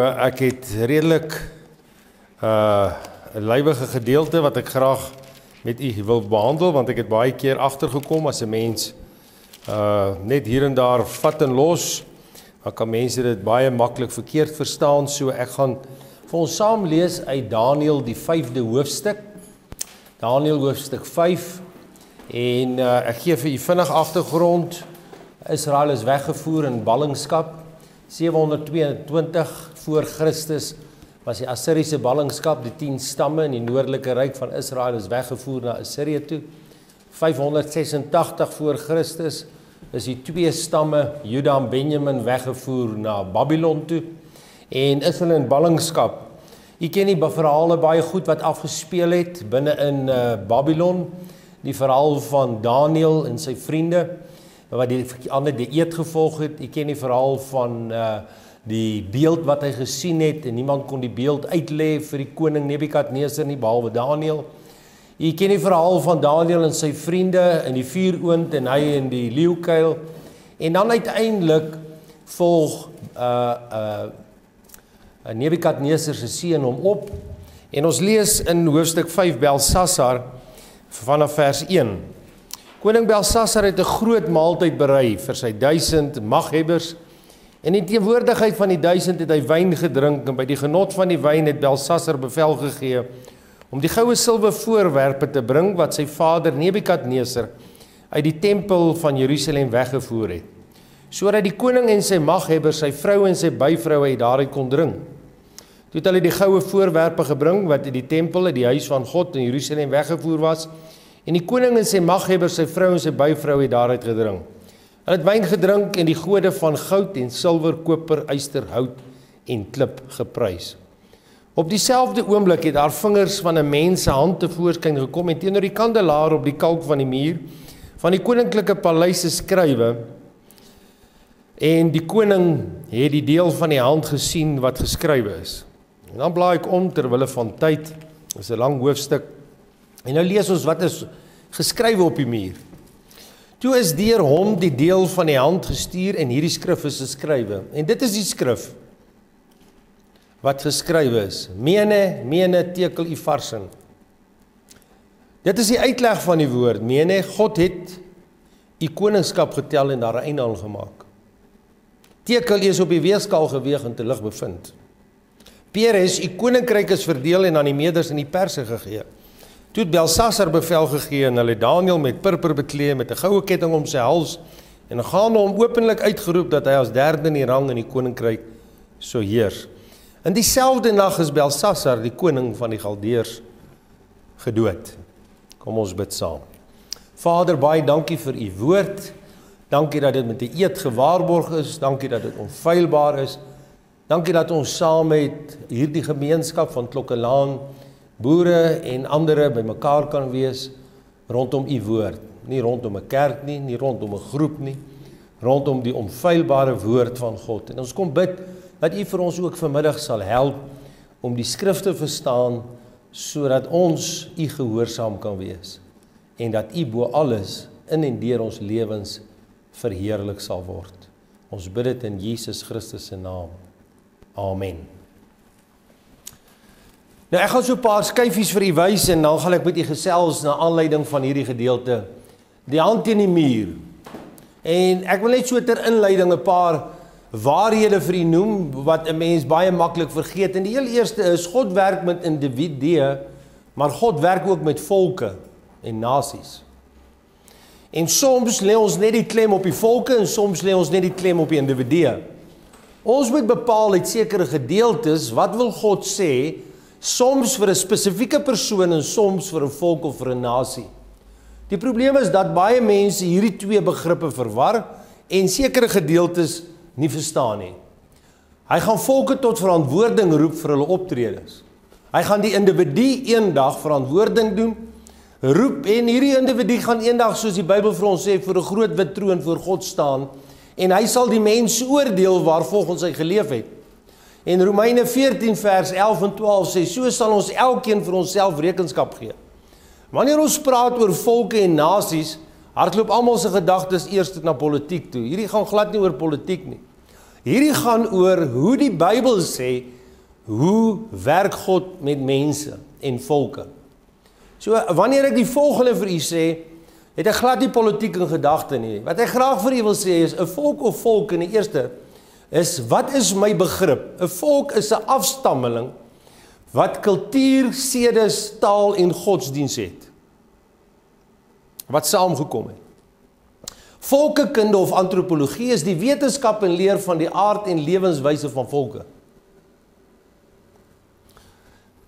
Ek het redelik uh 'n lywige gedeelte wat ek graag met u wil behandel want ek het baie keer agtergekom as 'n mens uh net hier en daar vat en los, dan kan mense dit baie maklik verkeerd verstaan. So ek gaan vir ons saam lees uit Daniël die 5de hoofstuk. Daniël hoofstuk 5 en uh ek gee vir u vinnig agtergrond. Israel is weggevoer in ballingskap 722 voor Christus was die Assiriese ballingskap, die 10 stamme in die noordelike ryk van Israel is weggevoer na Assirië toe. 586 voor Christus is die twee stamme Juda en Benjamin weggevoer na Babylon toe en is hulle in ballingskap. U ken die verhale baie goed wat afgespeel het binne in uh, Babylon, die verhaal van Daniël en sy vriende wat die ander die eed gevolg het. Ek ken die verhaal van uh die beeld wat hy gesien het en niemand kon die beeld uitlê vir die koning Nebukadneser nie behalwe Daniël. Jy ken die verhaal van Daniël en sy vriende in die vuuroond en hy in die leeukuil. En dan uiteindelik volg uh uh Nebukadneser se seun hom op. En ons lees in hoofstuk 5 Belsassar vanaf vers 1. Koning Belsasar het 'n groot maaltyd berei vir sy 1000 maghebbers. En in teenwoordigheid van die 1000 het hy wyn gedrink en by die genot van die wyn het Belsasar bevel gegee om die goue silwer voorwerpe te bring wat sy vader Nebukadneser uit die tempel van Jerusalem weggevoer het. Sodat die koning en sy maghebbers, sy vrou en sy byvroue uit daaruit kon drink. Toe het hulle die goue voorwerpe gebring wat uit die tempel uit die huis van God in Jerusalem weggevoer was En die koning en sy maghebbers, sy vrou en sy byvrou het daaruit gedrink. Hulle het wyn gedrink en die gode van goud en silwer, koper, yster, hout en klip geprys. Op dieselfde oomblik het daar vingers van 'n mens se hand te voorskyn gekom en teenoor die kandelaar op die kalk van die muur van die koninklike paleis geskrywe en die koning het die deel van die hand gesien wat geskrywe is. En dan blaai ek om terwyl hulle van tyd, is 'n lang hoofstuk En nou lees ons wat is geskrywe op die muur. Toe is deur hom die deel van die hand gestuur en hierdie skrif is geskrywe. En dit is die skrif wat geskrywe is. Mene, mene tekel u varsin. Dit is die uitleg van die woord. Mene, God het u koningskap getel en daar 'n einde aan gemaak. Tekel is op die weegskaal geweg en te lig bevind. Peres, u koninkryk is verdeel en aan die meders en die perse gegee. Toe het Belsasar bevel gegee en hulle Daniël met purper bekleed met 'n goue ketting om sy hals en gaan hom openlik uitgeroep dat hy as derde in die rang in die koninkryk sou heers. In dieselfde nag is Belsasar, die koning van die Galdeërs, gedood. Kom ons bid saam. Vader, baie dankie vir u woord. Dankie dat dit met 'n eed gewaarborg is. Dankie dat dit onfeilbaar is. Dankie dat ons saam met hierdie gemeenskap van Klokkelaan boere en ander bymekaar kan wees rondom u woord, nie rondom 'n kerk nie, nie rondom 'n groep nie, rondom die onfeilbare woord van God. En ons kom bid dat u vir ons ook vanmiddag sal help om die skrifte verstaan sodat ons u gehoorsaam kan wees en dat u bo alles in en deur ons lewens verheerlik sal word. Ons bid dit in Jesus Christus se naam. Amen. Nou ek gaan so 'n paar skyfies vir u wys en dan gaan ek met u gesels na aanleiding van hierdie gedeelte. Die hand teen die muur. En ek wil net so ter inleiding 'n paar waarhede vir u noem wat 'n mens baie maklik vergeet. En die heel eerste is God werk met individue, maar God werk ook met volke en nasies. En soms lê ons net die klem op die volke en soms lê ons net die klem op die individue. Ons moet bepaal uit sekere gedeeltes wat wil God sê soms vir 'n spesifieke persoon en soms vir 'n volk of vir 'n nasie. Die probleem is dat baie mense hierdie twee begrippe verwar en sekere gedeeltes nie verstaan nie. Hy gaan volke tot verantwoording roep vir hulle optredes. Hy gaan die individu eendag verantwoording doen roep en hierdie individu gaan eendag soos die Bybel vir ons sê voor 'n groot wit troon voor God staan en hy sal die mense oordeel waarvolgens hy geleef het. En Romeine 14 vers 11 en 12 sê so sal ons elkeen vir onsself rekenskap gee. Wanneer ons praat oor volke en nasies, hardloop almal se gedagtes eers na politiek toe. Hierdie gaan glad nie oor politiek nie. Hierdie gaan oor hoe die Bybel sê hoe werk God met mense en volke. So wanneer ek die volgende vir u sê, het ek glad nie politiek in gedagte nie. Wat ek graag vir u wil sê is 'n volk of volk in die eerste is wat is my begrip? 'n Volk is 'n afstammeling wat kultuur, sedes, taal en godsdiens het. Wat saamgekom het. Volkekunde of antropologie is die wetenskap en leer van die aard en lewenswyse van volke.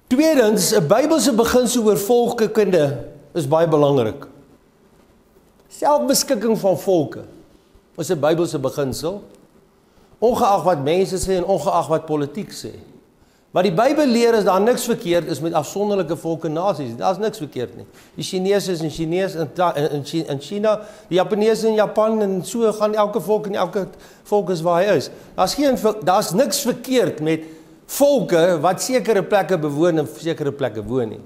Tweedens, 'n Bybelse beginsel oor volkekunde is baie belangrik. Selfbeskikking van volke is 'n Bybelse beginsel ongeag wat mense sê en ongeag wat politiek sê. Maar die Bybel leer is daar niks verkeerd is met afsonderlike volke nasies. Daar's niks verkeerd nie. Die Chinese is in Chinese in in in China, die Japaneese in Japan en so gaan elke volk en elke volk is waar hy is. Daar's geen daar's niks verkeerd met volke wat sekere plekke bewoon en sekere plekke woon nie.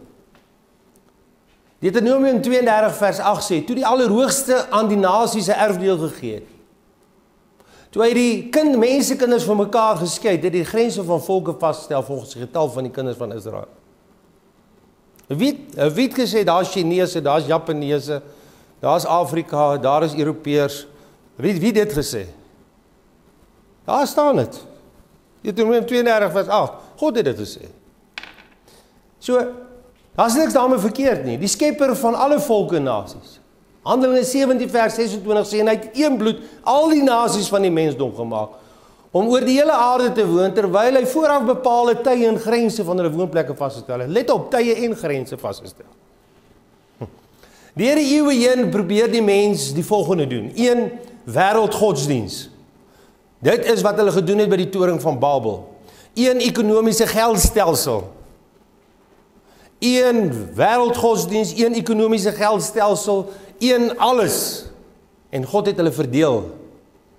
Deuteronomium 32 vers 8 sê: "Toe die Allerhoogste aan die nasies 'n erfdeel gegee het, Toe hy die kind mense kinders van mekaar geskei het, het die grense van volke vasgestel volgens die getal van die kinders van Israel. Wie het gesê daar's Chinese, daar's Japaneese, daar's Afrika, daar is Europeërs. Wie wie dit gesê? Daar staan dit. Deuteronomium 32 vers 8. God het dit gesê. So, daar's niks daarmee verkeerd nie. Die skepper van alle volke nasies. Handelinge 17 vers 26 sê en hy het een bloed al die nasies van die mensdom gemaak om oor die hele aarde te woon terwyl hy vooraf bepaalde tye en grense van hulle woonplekke vasgestel het. Let op, tye en grense vasgestel. Deur die eeue heen probeer die mens die volgende doen. 1 wêreldgodsdiens. Dit is wat hulle gedoen het by die toring van Babel. 1 ekonomiese geldstelsel. 1 wêreldgodsdiens, 1 ekonomiese geldstelsel een alles en God het hulle verdeel.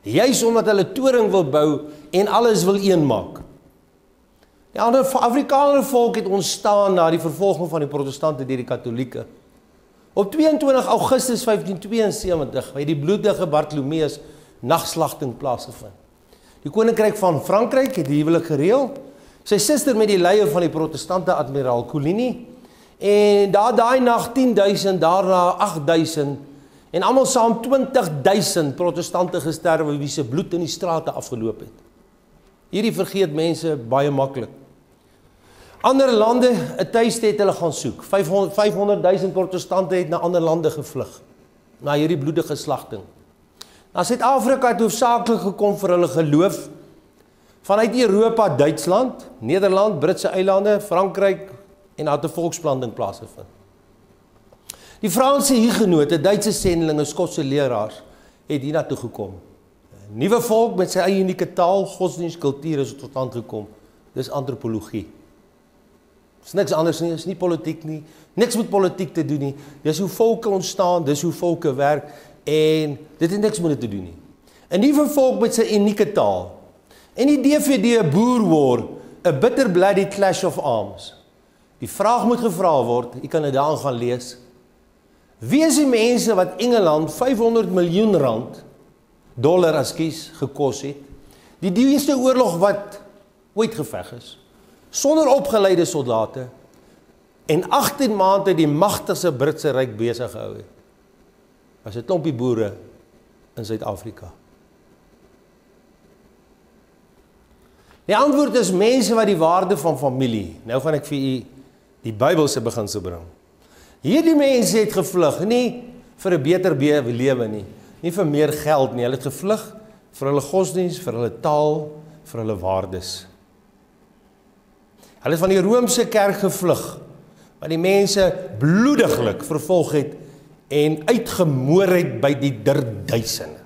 Juis omdat hulle toring wil bou en alles wil een maak. Die ander Afrikaner volk het ontstaan na die vervolging van die protestante deur die katolieke. Op 22 Augustus 1572 het die bloedige Bartolomeus nagslagting plaasgevind. Die koninkryk van Frankryk het die huwelik gereël. Sy suster met die leier van die protestante admiraal Coligny En daar daai nag 10000, daarna 8000 en almal saam 20000 protestante gesterwe wie se bloed in die strate afgeloop het. Hierdie vergeet mense baie maklik. Ander lande, 'n tuiste het hulle gaan soek. 500 500000 protestante het na ander lande gevlug na hierdie bloedige slagting. Na Suid-Afrika het hoofsaaklik gekom vir hulle geloof vanuit Europa, Duitsland, Nederland, Britse eilande, Frankryk, en daar het 'n volksplanting plaasgevind. Die Franse hugenote, Duitse sendelinge, Skotse leraars het hiernatoe gekom. 'n Nuwe volk met sy eie unieke taal, godsdienst, kultuur is tot stand gekom. Dis antropologie. Dis niks anders nie, is nie politiek nie. Niks met politiek te doen nie. Dis hoe volke ontstaan, dis hoe volke werk en dit het niks met dit te doen nie. 'n Nuwe volk met sy unieke taal. En die DVD boer word 'n bitter bloody clash of arms. Die vraag moet gevra word, jy kan dit daar gaan lees. Wie is die mense wat Engeland 500 miljoen rand dollar askies gekos het? Die duurste oorlog wat ooit geveg is sonder opgeleide soldate en 18 maande die magtigste Britse ryk besig gehou het. Was 'n klompie boere in Suid-Afrika. Die antwoord is mense wat die waarde van familie. Nou gaan ek vir u die Bybelse beginsel bring. Hierdie mense het gevlug nie vir 'n beter lewe nie, nie vir meer geld nie. Hulle het gevlug vir hulle godsdiens, vir hulle taal, vir hulle waardes. Hulle het van die Romeinse kerk gevlug wat die mense bloediglik vervolg het en uitgemoor het by die duisende.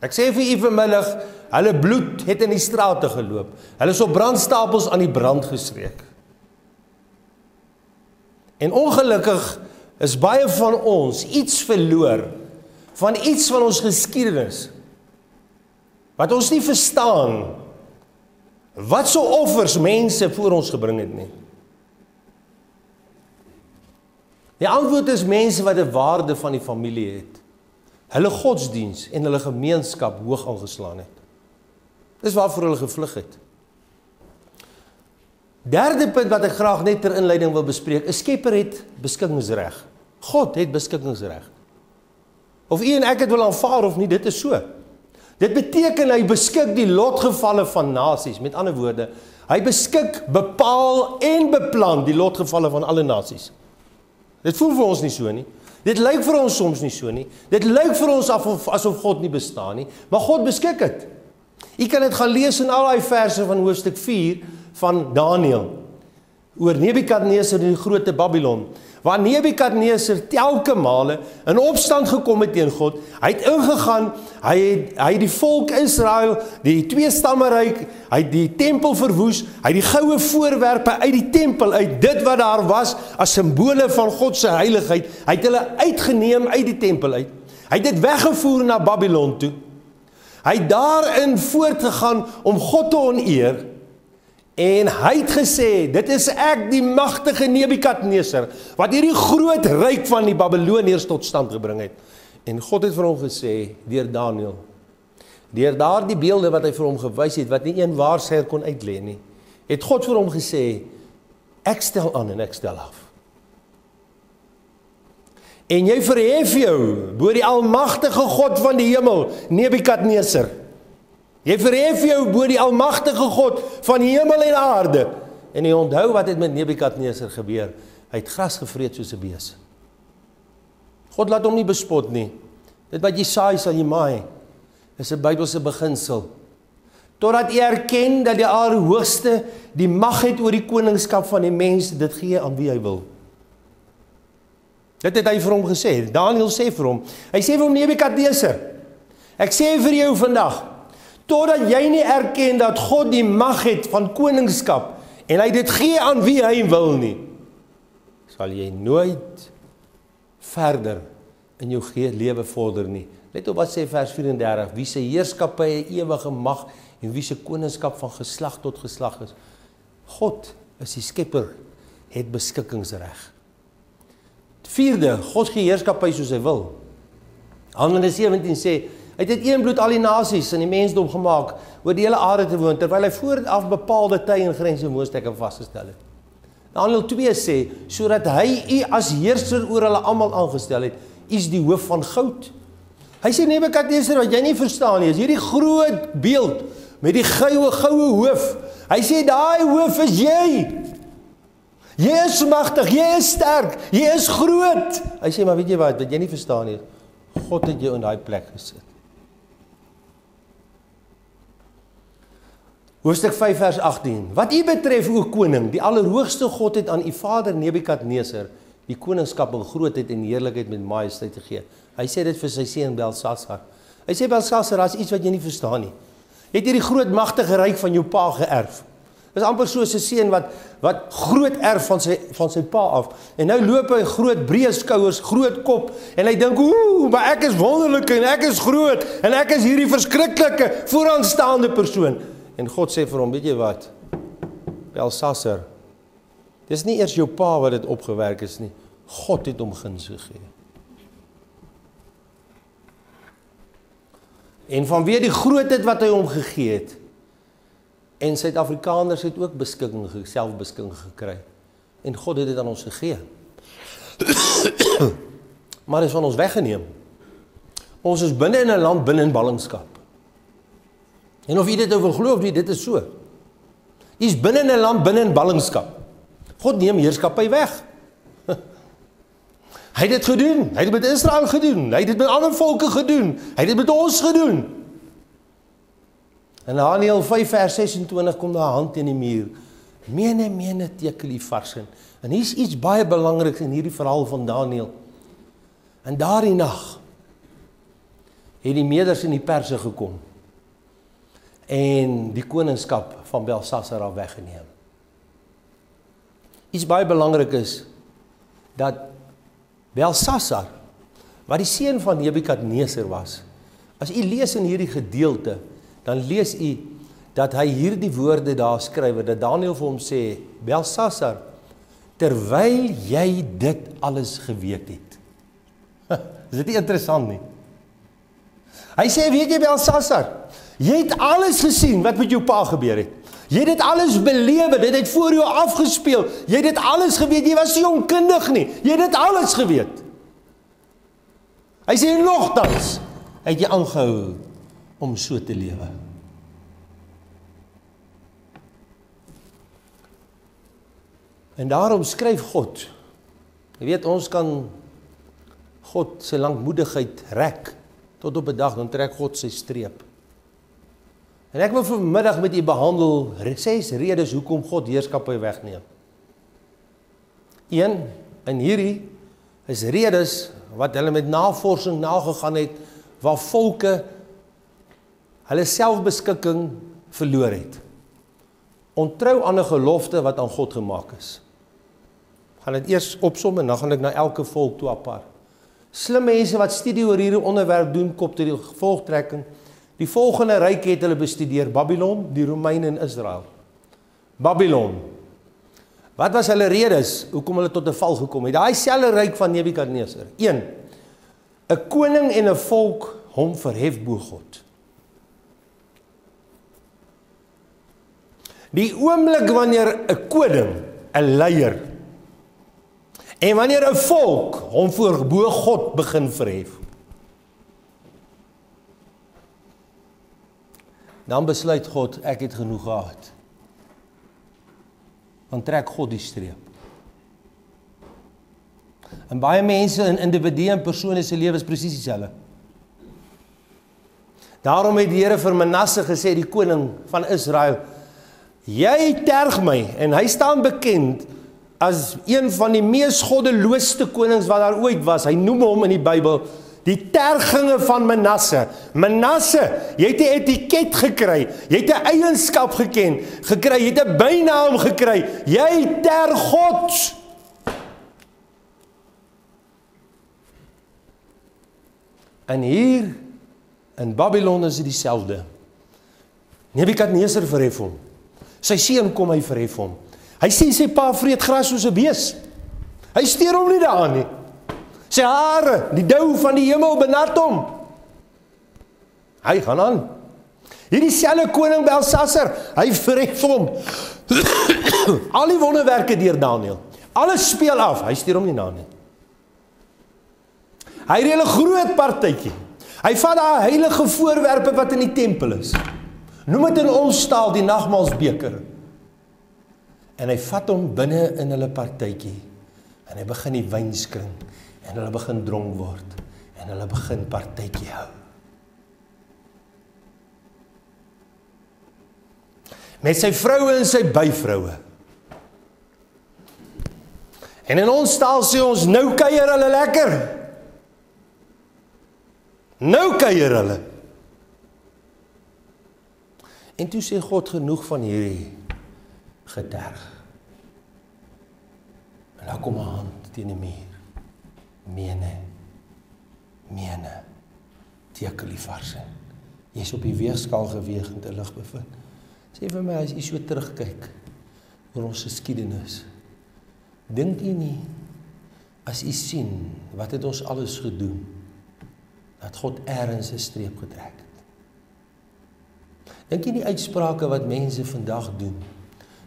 Ek sê vir u vanmiddag, hulle bloed het in die strate geloop. Hulle is op brandstapels aan die brand gestreek. En ongelukkig is baie van ons iets verloor van iets van ons geskiedenis wat ons nie verstaan wat so offers mense voor ons gebring het nie. Die antwoord is mense wat 'n waarde van die familie het. Hulle godsdiens en hulle gemeenskap hoog aangeslaan het. Dis waarvoor hulle gevlug het. Derde punt wat ek graag net ter inleiding wil bespreek, 'n skepper het beskikkingsreg. God het beskikkingsreg. Of u en ek dit wil aanvaar of nie, dit is so. Dit beteken hy beskik die lotgevalle van nasies. Met ander woorde, hy beskik, bepaal en beplan die lotgevalle van alle nasies. Dit voel vir ons nie so nie. Dit lyk vir ons soms nie so nie. Dit lyk vir ons asof asof God nie bestaan nie, maar God beskik dit. U kan dit gaan lees in al daai verse van hoofstuk 4 van Daniël oor Nebukadneser in die groot Babylon waar Nebukadneser telke male in opstand gekom het teen God. Hy het ingegaan, hy het hy het die volk Israel, die twee stamme ryk, hy het die tempel verwoes, hy het die goue voorwerpe uit die tempel uit dit wat daar was as simbole van God se heiligheid, hy het hulle uitgeneem uit die tempel uit. Hy het dit weggevoer na Babylon toe. Hy het daarin voortgegaan om God te oneer. En hy het gesê, dit is ek die magtige Nebukadneser wat hierdie groot ryk van die Babiloniërs tot stand gebring het. En God het vir hom gesê deur Daniël, deur daardie beelde wat hy vir hom gewys het wat nie een waarsêer kon uitlê nie, het God vir hom gesê ek stel aan en ek stel af. En jy verhef jou bo die almagtige God van die hemel, Nebukadneser. Jy verhef jou bo die almagtige God van hemel en aarde. En jy onthou wat het met Nebukadneser gebeur? Hy het gras gevreet soos 'n bees. God laat hom nie bespot nie. Dit wat jy saai sal jy maai. Dis 'n Bybelse beginsel. Totdat jy erken dat die Allerhoogste die mag het oor die koningskap van die mens, dit gee aan wie hy wil. Dit het hy vir hom gesê. Daniël sê vir hom. Hy sê vir hom Nebukadneser. Ek sê vir jou vandag, totdat jy nie erken dat God die mag het van koningskap en hy dit gee aan wie hy wil nie sal jy nooit verder in jou lewe vorder nie. Let op wat sê vers 34 wie se heerskappy 'n ewige mag en wie se koningskap van geslag tot geslag is. God is die skepper het beskikkingsreg. Vierde God gee heerskappy soos hy wil. Handelinge 17 sê Hy het dit een bloed al die nasies in die mensdom gemaak oor die hele aarde te woon terwyl hy vooraf bepaalde tye en grense en woonstekke vasgestel het. Daniël 2 sê sodat hy u as heerser oor hulle almal aangestel het, is die hoof van goud. Hy sê Nebukadneser wat jy nie verstaan nie, is hierdie groot beeld met die goue goue hoof. Hy sê daai hoof is jy. Jy is magtig, jy is sterk, jy is groot. Hy sê maar weet jy wat, wat jy nie verstaan nie. God het jou in daai plek gesit. Hoofstuk 5 vers 18. Wat u betref o koning, die allerhoogste God het aan u vader Nebukadneser die koningskap en grootheid en heerlikheid met majesteit gegee. Hy sê dit vir sy seun Belsasar. Hy sê Belsasar, daar's iets wat jy nie verstaan nie. Jy het hierdie groot magtige ryk van jou pa geërf. Dis amper soos 'n seun wat wat groot erf van sy van sy pa af. En nou loop hy groot breë skouers, groot kop en hy dink, "Ooh, maar ek is wonderlik en ek is groot en ek is hierdie verskriklike vooraanstaande persoon." En God sê vir hom, weet jy wat? Belsasser. Dis nie eers jou pa wat dit opgewerk is nie. God het hom guns gegee. En vanweë die grootheid wat hy hom gegee het, en Suid-Afrikaners het ook beskikking selfbeskikking gekry. En God het dit aan ons gegee. maar is van ons weggeneem. Ons is binne in 'n land binne in ballingskap. En of jy dit nou wil glo of nie, dit is so. Jy's binne in 'n land binne in ballingskap. God neem heerskappy weg. Hy het dit gedoen. Hy het dit met Israel gedoen. Hy het dit met ander volke gedoen. Hy het dit met ons gedoen. In Daniël 5 vers 26 kom daar 'n hand teen die muur. Mene mene tekeli varsin. En hier's iets baie belangriks in hierdie verhaal van Daniël. En daardie nag het die Meders en die Perse gekom en die koningskap van Belsasar af weggeneem. Iets baie belangrik is dat Belsasar wat die seun van Nebukadneser was. As u lees in hierdie gedeelte, dan lees u dat hy hierdie woorde daar skryf dat Daniël vir hom sê Belsasar terwyl jy dit alles geweet het. Is dit nie interessant nie? Hy sê weet jy Belsasar, Jy het alles gesien wat met jou pa gebeur het. Jy het dit alles belewe, dit het voor jou afgespeel. Jy het dit alles geweet. Jy was nie onkundig nie. Jy het dit alles geweet. Hy sê nogtans het jy aangehou om so te lewe. En daarom skryf God. Jy weet ons kan God se lankmoedigheid rek tot op 'n dag dan trek God sy streep. En ek wil vanmiddag met u behandel ses redes hoekom God heerskappy wegneem. 1 in hierdie is redes wat hulle met navorsing nagegaan het waar volke hulle selfbeskikking verloor het. Ontrou aan 'n gelofte wat aan God gemaak is. Gaan dit eers opsom en dan gaan ek na elke volk toe apart. Slim mense wat studie oor hierdie onderwerp doen, kop tot die gevolgtrekking. Die volgende ryk het hulle bestudeer: Babylon, die Romeine en Israel. Babylon. Wat was hulle redes hoekom hulle tot 'n val gekom het? Daai selfe ryk van Nebukadneser. 1. 'n Koning en 'n volk hom verhef bo God. Die oomblik wanneer 'n koning, 'n leier en wanneer 'n volk hom voor bo God begin verhef, dan besluit God ek het genoeg gehad. Dan trek God die streep. En baie mense in individue en persone se lewens presies dieselfde. Daarom het die Here vir Manasse gesê die koning van Israel jy terg my en hy staan bekend as een van die mees goddelooste konings wat daar ooit was. Hy noem hom in die Bybel Die terginge van Manasse. Manasse, jy het 'n etiket gekry. Jy het 'n eienskap geken, gekry. Jy het 'n bynaam gekry. Jy ter God. En hier in Babylon is dit dieselfde. Nebukadneser verhef hom. Sy seun kom hy verhef hom. Hy sien sy pa vreet gras soos 'n bees. Hy steur hom nie daaraan nie. Sy hare, die dou van die hemel benat hom. Hy gaan aan. Hierdie selfe koning Belsasser, hy verhef hom. Al die wonderwerke deur Daniël. Alles speel af, hy stuur hom nie na nie. Hy reël 'n groot partytjie. Hy vat daai heilige voorwerpe wat in die tempel is. Noem dit in ons taal die nagmaalsbeker. En hy vat hom binne in hulle partytjie en hy begin die wyn skink en hulle begin dronk word en hulle begin partytjie hou. Met sy vroue en sy byvroue. En in ons taal sê ons nou kuier hulle lekker. Nou kuier hulle. En toe sê God genoeg van hierdie geterg. En dan kom 'n hand teen die muur mene. Mene. Teekelifarse jy's op die weegskaal geweeg en te lig bevind. Sê vir my as jy so terugkyk oor ons geskiedenis dink jy nie as jy sien wat het ons alles gedoen dat God eers 'n streep getrek het? Dink jy die uitsprake wat mense vandag doen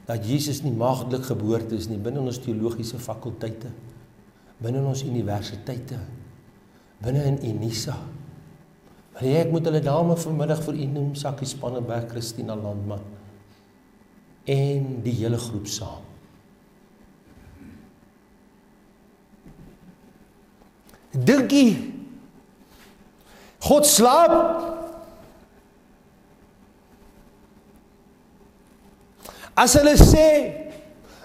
dat Jesus nie maagdelik geboorte is nie binne ons teologiese fakulteite binne in ons universiteite binne in Unisa. Maar jy ek moet hulle name vanmiddag vir u noem Sakkie Spannenberg, Christina Landman en die hele groep saam. Dinkie God slaap As hulle sê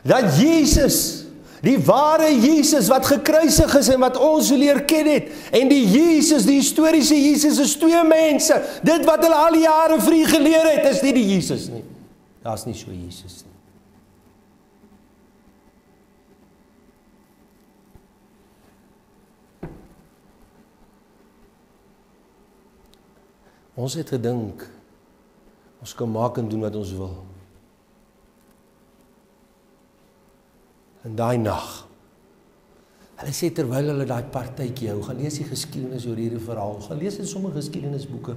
dat Jesus Die ware Jesus wat gekruisig is en wat ons leer ken het en die Jesus, die historiese Jesus is twee mense. Dit wat hulle al die jare vir u geleer het, is nie die Jesus nie. Daar's nie so Jesus nie. Ons het gedink ons kan maak en doen wat ons wil. In daai nag. Hulle sê terwyl hulle daai partytjie hou, gaan lees die geskiedenis oor hierdie verhaal, gaan lees in sommige geskiedenisboeke.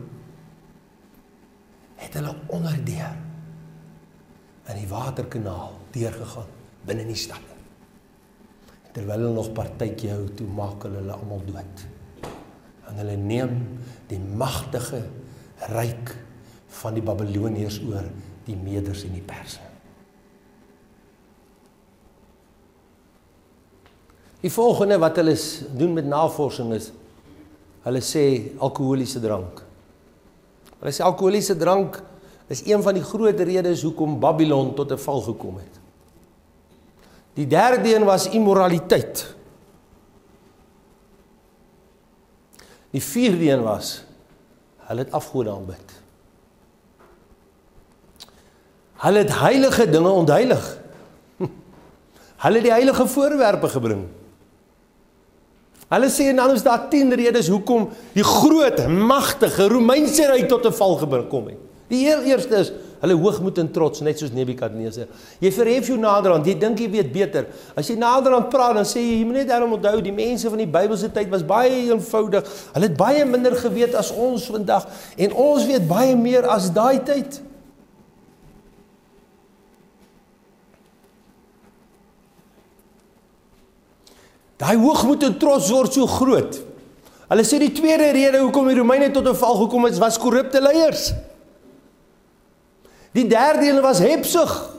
onderdeur in die waterkanaal deurgegaan binne in die stad. Terwyl hulle nog partytjie hou, toe maak hulle hulle almal dood. En hulle neem die magtige ryk van die Babiloniërs oor, die Meders en die Perse. Die volgende wat hulle doen met navorsing is hulle sê alkoholiese drank. Hulle sê alkoholiese drank is een van die groot redes hoekom Babylon tot 'n val gekom het. Die derde een was immoraliteit. Die vierde een was hulle het afgode aanbid. Hulle het heilige dinge ontheilig. Hulle het die heilige voorwerpe gebring. Hulle sê en anders daar 10 redes hoekom die groot magtige Romeinse ryk tot 'n val gekom het. Die heel eerste is hulle hoogmoed en trots net soos Nebukadneser. Jy verhef jou naderhand, jy dink jy weet beter. As jy naderhand praat dan sê jy jy moet net daarom onthou die mense van die Bybelse tyd was baie eenvoudig. Hulle het baie minder geweet as ons vandag en ons weet baie meer as daai tyd. Daai hoogmoed en trots word so groot. Hulle sê die tweede rede hoekom die Romeine tot 'n val gekom het, was korrupte leiers. Die derde een was hebsug.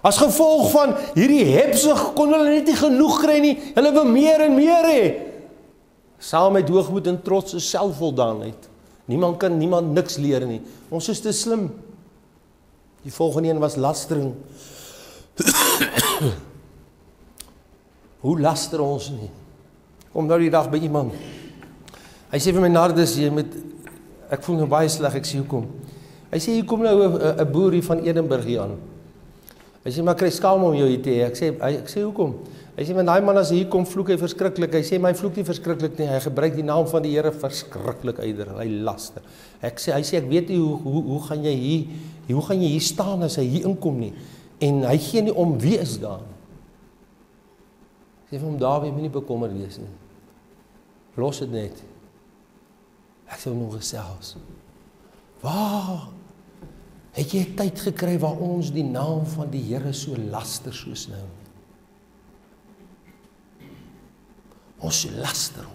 As gevolg van hierdie hebsug kon hulle net nie genoeg kry nie. Hulle wou meer en meer hê. Saam met hoogmoed en trots is selfvoldaanheid. Niemand kan niemand niks leer nie. Ons is te slim. Die volgende een was lastering. Hoe laster ons nie? Kom nou die dag by iemand. Hy sê vir my Nardus, jy moet ek voel nou baie sleg, ek sê hoekom? Hy sê hier kom nou 'n boer hier van Edenburg hier aan. Hy sê maar kry skaam om jou hier te hê. Ek sê hy, ek sê hoekom? Hy sê want daai man as hy hier kom vloek hy verskriklik. Hy sê my vloek nie verskriklik nie. Hy gebruik die naam van die Here verskriklik uitder. Hy laster. Ek sê hy sê ek weet nie hoe hoe hoe gaan jy hier hoe gaan jy hier staan as hy hier inkom nie. En hy gee nie om wie is daar nie. Sê vir hom Dawie moenie bekommerd wees nie. Los dit net. Ek sê nog gesels. Waar het jy tyd gekry waar ons die naam van die Here so laster soos nou? Ons laster.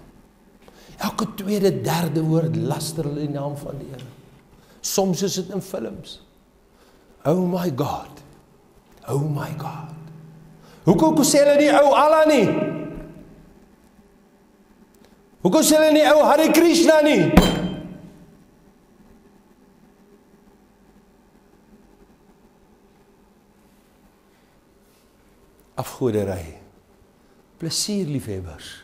Elke tweede, derde woord laster hulle die naam van die Here. Soms is dit in films. Oh my God. Oh my God. Hoekom sê hulle nie ou Allah nie? Hoekom sê hulle nie ou Hare Krishna nie? Afgodery. Plesierliefhebbers.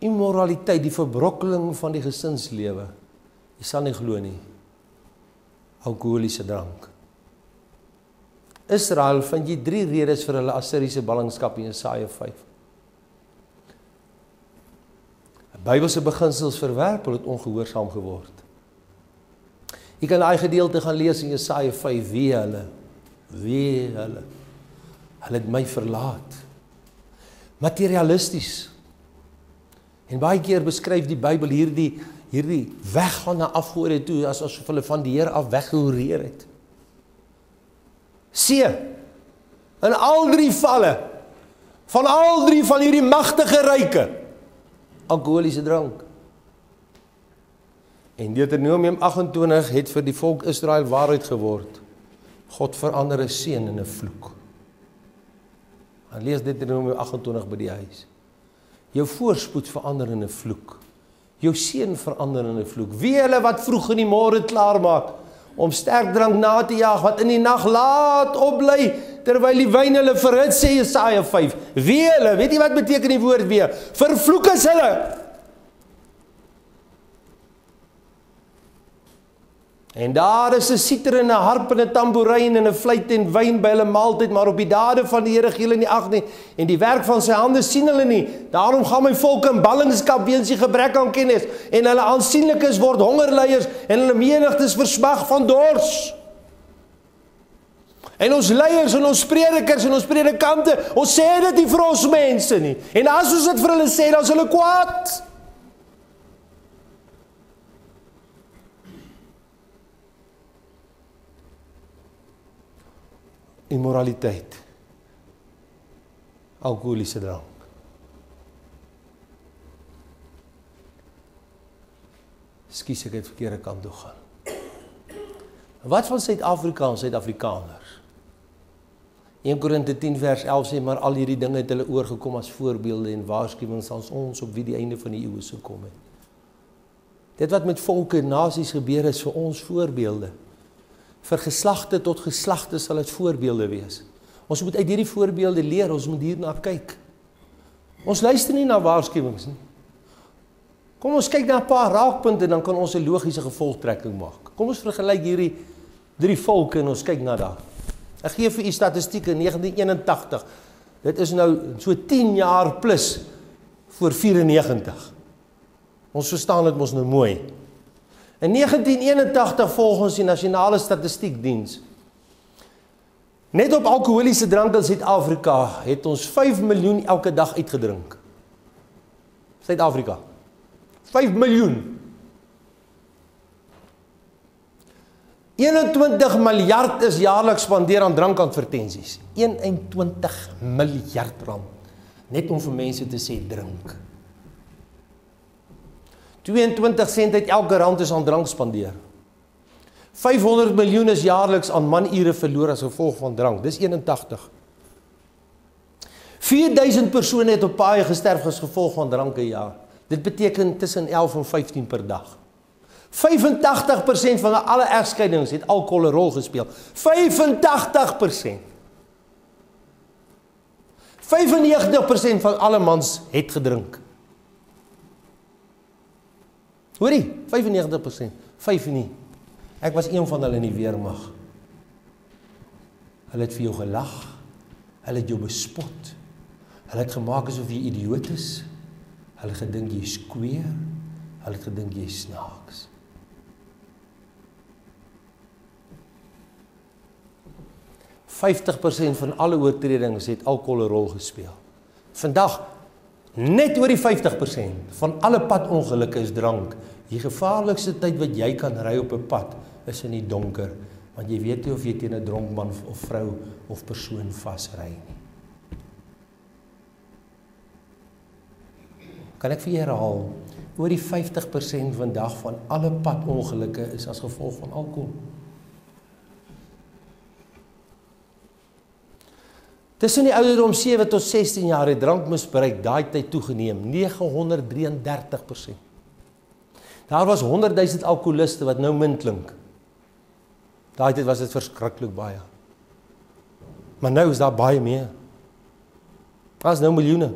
Immoraliteit, die verbrokkeling van die gesinslewe. Jy sal nie glo nie. Alkoholiese drank. Israel vind jy drie redes vir hulle Assiriese ballingskap in Jesaja 5. Bybelse beginsels verwerp, hulle het ongehoorsaam geword. Jy kan daai gedeelte gaan lees in Jesaja 5 wie hulle wie hulle hulle het my verlaat. Materialisties. En baie keer beskryf die Bybel hierdie hierdie weggaan na afgode toe as asof hulle van die Here af weggehoreer het. C. In al drie valle van al drie van hierdie magtige ryke alkoholiese drank. En Deuteronomium 28 het vir die volk Israel waarheid geword. God verander 'n seën in 'n vloek. Dan lees Deuteronomium 28 by die huis. Jou voorspoed verander in 'n vloek. Jou seën verander in 'n vloek. Wie hulle wat vroeg in die môre klaar maak om sterk drank na te jaag wat in die nag laat opbly terwyl die wyn hulle verhit sê Jesaja 5 wie hulle weet jy wat beteken die woord weer? Vervloek is hulle En daar is 'n siter en 'n harp en 'n tamboerijn en 'n fluit en wyn by hulle maaltyd, maar op die dade van die Here gee hulle nie ag nie en die werk van sy hande sien hulle nie. Daarom gaan my volk in ballingskap weens die gebrek aan kennis en hulle aansienlikes word hongerleiers en hulle menigtes versmag van dors. En ons leiers en ons predikers en ons predikante, ons sê dit nie vir ons mense nie. En as ons dit vir hulle sê, dan is hulle kwaad. Immoraliteit. Alkoholiese drank. Skus ek het verkeerde kant toe gaan. Wat van Suid-Afrika en Suid-Afrikaners? 1 Korinte 10 vers 11 sê maar al hierdie dinge het hulle oorgekom as voorbeelde en waarskuwings aan ons op wie die einde van die eeue sou kom het. Dit wat met volke en nasies gebeur is vir ons voorbeelde. Vir geslagte tot geslagte sal dit voorbeelde wees. Ons moet uit hierdie voorbeelde leer, ons moet hierna kyk. Ons luister nie na waarskuwings nie. Kom ons kyk na 'n paar raakpunte dan kan ons 'n logiese gevolgtrekking maak. Kom ons vergelyk hierdie drie volke en ons kyk na daai. Ek gee vir u statistieke 1981. Dit is nou so 10 jaar plus voor 94. Ons verstaan dit mos nou mooi. In 1981 volgens die Nasionale Statistiekdiens net op alkoholiese drank in Suid-Afrika het ons 5 miljoen elke dag uitgedrink. Suid-Afrika. 5 miljoen 21 miljard is jaarliks spandeer aan drankadvertensies. 21 miljard rand net om vir mense te sê drink. 22 sent uit elke rand is aan drank spandeer. 500 miljoen is jaarliks aan manure verloor as gevolg van drank. Dis 81. 4000 persone het op paaie gesterf as gevolg van drank 'n jaar. Dit beteken tussen 11 en 15 per dag. 85% van alle egskeidings het alkohol 'n rol gespeel. 85%. 95% van alle mans het gedrink. Hoorie, 95%. 5 nie. Ek was een van hulle in die weermag. Hulle het vir jou gelag. Hulle het jou bespot. Hulle het gemaak asof jy idioot is. Hulle gedink jy's kweer. Hulle het gedink jy's snaaks. 50% van alle oortredings het alkohol 'n rol gespeel. Vandag net oor die 50% van alle padongelukke is drank. Die gevaarlikste tyd wat jy kan ry op 'n pad is in die donker, want jy weet nie of jy teen 'n dronk man of vrou of persoon vasry nie. Kan ek vir julle herhaal? Oor die 50% vandag van alle padongelukke is as gevolg van alkohol. Tussen die ouderdom 7 tot 16 jaar het drankmisbruik daai tyd toegeneem 933%. Daar was 100 000 alkoholiste wat nou min klink. Daai tyd was dit verskriklik baie. Maar nou is daar baie meer. Daar's nou miljoene.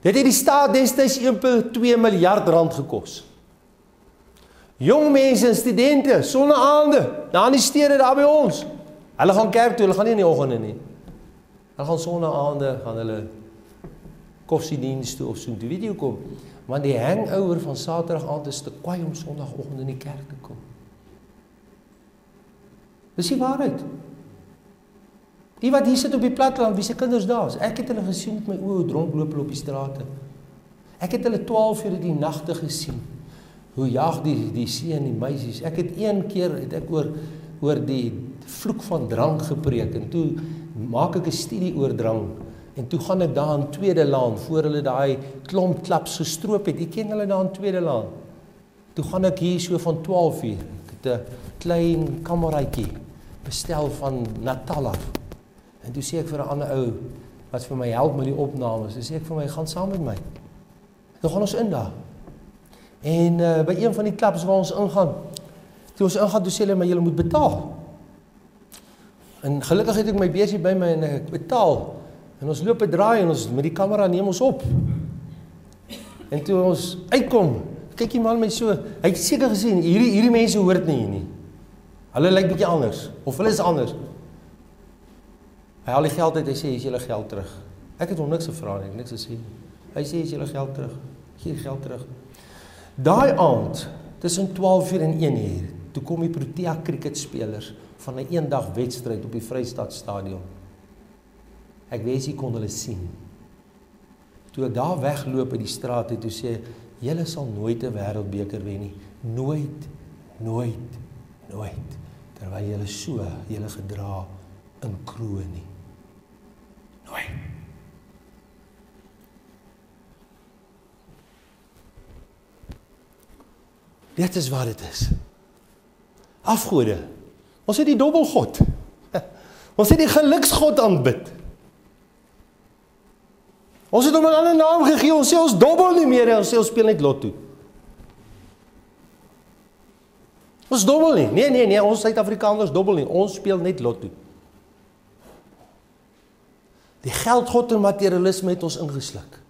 Dit het die staat destyds 1.2 miljard rand gekos. Jong mense en studente, sonnaande, daar in die stede daar by ons. Hulle gaan kerk toe, hulle gaan nie in die oggende nie. Dan gaan sonnaande gaan hulle koffiediens toe of so toe. Weet jy hoekom? Want die hangover van Saterdag aand is te kwaai om Sondagoggend in die kerk te kom. Dis die waarheid. Die wat hier sit op die platteland, wie se kinders daar is. Ek het hulle gesien met my oë dronk loop op die strate. Ek het hulle 12 ure die nagte gesien. Hoe jag die die see en die meisies. Ek het een keer het ek oor oor die vloek van drank gepreek en toe maak ek 'n studie oor drank en toe gaan ek daar in tweede laan voor hulle daai klomp klaps gestroop het. Ek ken hulle daar in tweede laan. Toe gaan ek hier so van 12 uur. Ek het 'n klein kameraitjie bestel van Natal af. En toe sê ek vir 'n ander ou wat vir my help met die opnames, sê ek vir my gaan saam met my. Dan gaan ons in daar. En uh, by een van die klaps waar ons ingaan, toe ons ingaan, toe sê hulle maar jy moet betaal. En gelukkig het ek my besie by my en ek betaal. En ons loop 'n draai en ons met die kamera neem ons op. En toe ons uitkom, kyk die man my so, hy het seker gesien hierdie hierdie mense hoort nie hier nie. Hulle lyk bietjie anders of hulle is anders. Hy haal die geld uit, hy sê, "Is julle geld terug?" Ek het hom niks gevra nie, niks gesê nie. Hy sê, "Is julle geld terug?" Gee geld terug. Daai aand, tussen 12:00 en 1:00, toe kom die Protea cricketspelers van 'n eendag wedstryd op die Vrystaat stadion. Ek weet jy kon hulle sien. Toe ek daar wegloop uit die straat het, toe sê julle sal nooit 'n wêreldbeker wen nie. Nooit, nooit, nooit. Terwyl julle so julle gedra in glo nie. Nooit. Dit is wat dit is. Afgode. Ons het die dubbelgod. Ons het die geluksgod aanbid. Ons het hom 'n ander naam gegee. Ons sê ons dobbel nie meer nie. Ons sê ons speel net lotto. Ons dobbel nie. Nee nee nee, ons Suid-Afrikaners dobbel nie. Ons speel net lotto. Die geldgod en materialisme het ons ingesluk.